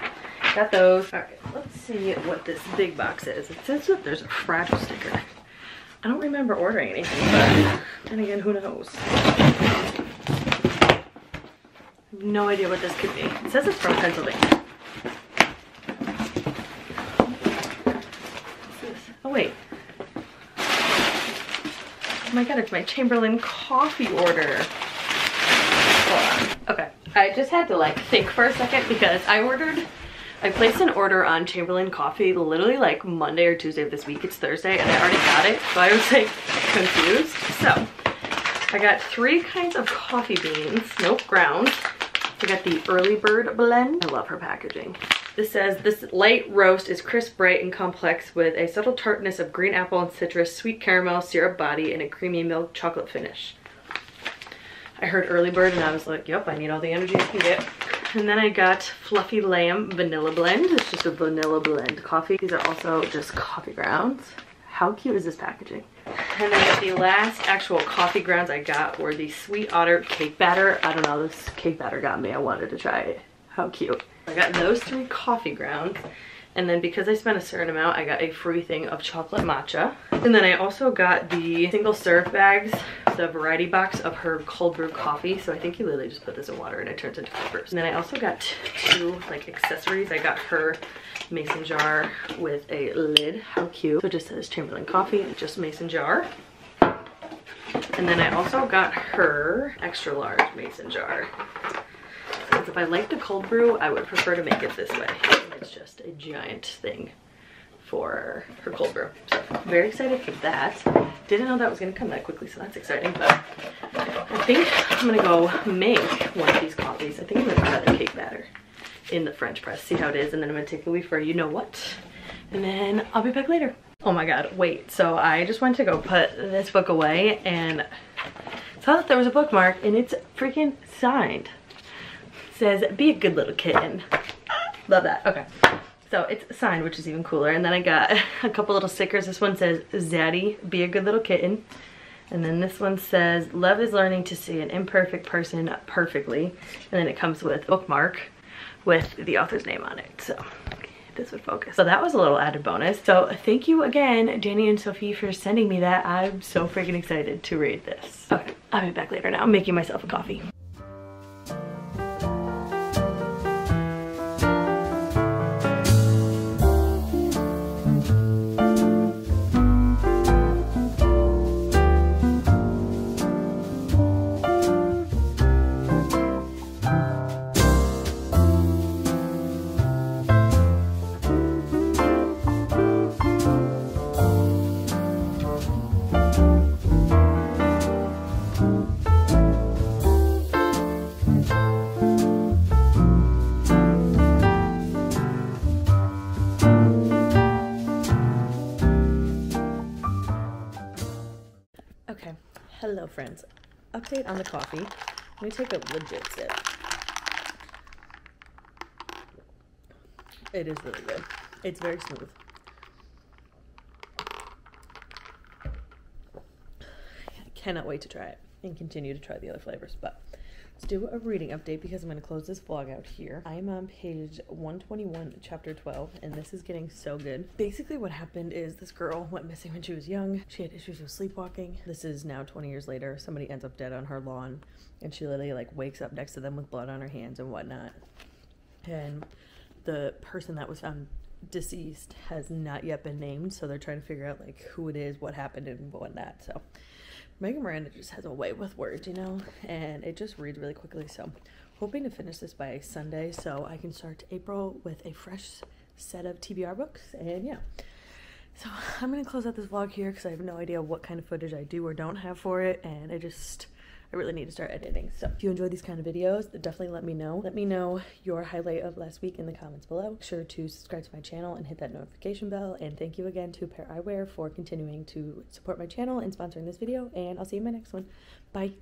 got those. All right, let's see what this big box is. It says that there's a fragile sticker. I don't remember ordering anything, but then again, who knows? no idea what this could be. It says it's from Pennsylvania. Oh wait, Oh my god, it's my Chamberlain coffee order. Okay, I just had to like think for a second because I ordered, I placed an order on Chamberlain Coffee literally like Monday or Tuesday of this week. It's Thursday and I already got it. So I was like confused. So I got three kinds of coffee beans, nope, grounds. I got the early bird blend. I love her packaging. This says, this light roast is crisp, bright, and complex with a subtle tartness of green apple and citrus, sweet caramel, syrup body, and a creamy milk chocolate finish. I heard early bird and I was like, yep, I need all the energy I can get. And then I got Fluffy Lamb Vanilla Blend. It's just a vanilla blend coffee. These are also just coffee grounds. How cute is this packaging? And then the last actual coffee grounds I got were the Sweet Otter Cake Batter. I don't know, this cake batter got me. I wanted to try it. How cute. I got those three coffee grounds. And then because I spent a certain amount, I got a free thing of chocolate matcha. And then I also got the single serve bags, the variety box of her cold brew coffee. So I think you literally just put this in water and it turns into cold brew. And then I also got two like accessories. I got her mason jar with a lid. How cute. So it just says Chamberlain Coffee, just mason jar. And then I also got her extra large mason jar. Because if I liked a cold brew, I would prefer to make it this way it's just a giant thing for her cold brew. So very excited for that. Didn't know that was gonna come that quickly, so that's exciting. But I think I'm gonna go make one of these coffees. I think I'm gonna try the cake batter in the French press, see how it is, and then I'm gonna take a for you know what. And then I'll be back later. Oh my god, wait. So I just went to go put this book away and saw that there was a bookmark and it's freaking signed. Says, be a good little kitten. Love that. Okay. So it's signed, which is even cooler. And then I got a couple little stickers. This one says, Zaddy, be a good little kitten. And then this one says, love is learning to see an imperfect person perfectly. And then it comes with bookmark with the author's name on it. So this would focus. So that was a little added bonus. So thank you again, Danii and Sophie, for sending me that. I'm so freaking excited to read this. Okay, I'll be back later now. I'm making myself a coffee. Hello friends. Update on the coffee. Let me take a legit sip. It is really good. It's very smooth. I cannot wait to try it and continue to try the other flavors. But let's do a reading update because I'm going to close this vlog out here. I'm on page 121, chapter 12, and this is getting so good. Basically, what happened is this girl went missing when she was young. She had issues with sleepwalking. This is now 20 years later. Somebody ends up dead on her lawn, and she literally like wakes up next to them with blood on her hands and whatnot. And the person that was found deceased has not yet been named, so they're trying to figure out like who it is, what happened, and whatnot. So Megan Miranda just has a way with words, you know, and it just reads really quickly. So hoping to finish this by Sunday so I can start April with a fresh set of TBR books. And yeah. So I'm gonna close out this vlog here because I have no idea what kind of footage I do or don't have for it, and I just I really need to start editing. So if you enjoy these kind of videos, definitely let me know. Let me know your highlight of last week in the comments below. Make sure to subscribe to my channel and hit that notification bell. And thank you again to Pair Eyewear for continuing to support my channel and sponsoring this video. And I'll see you in my next one. Bye.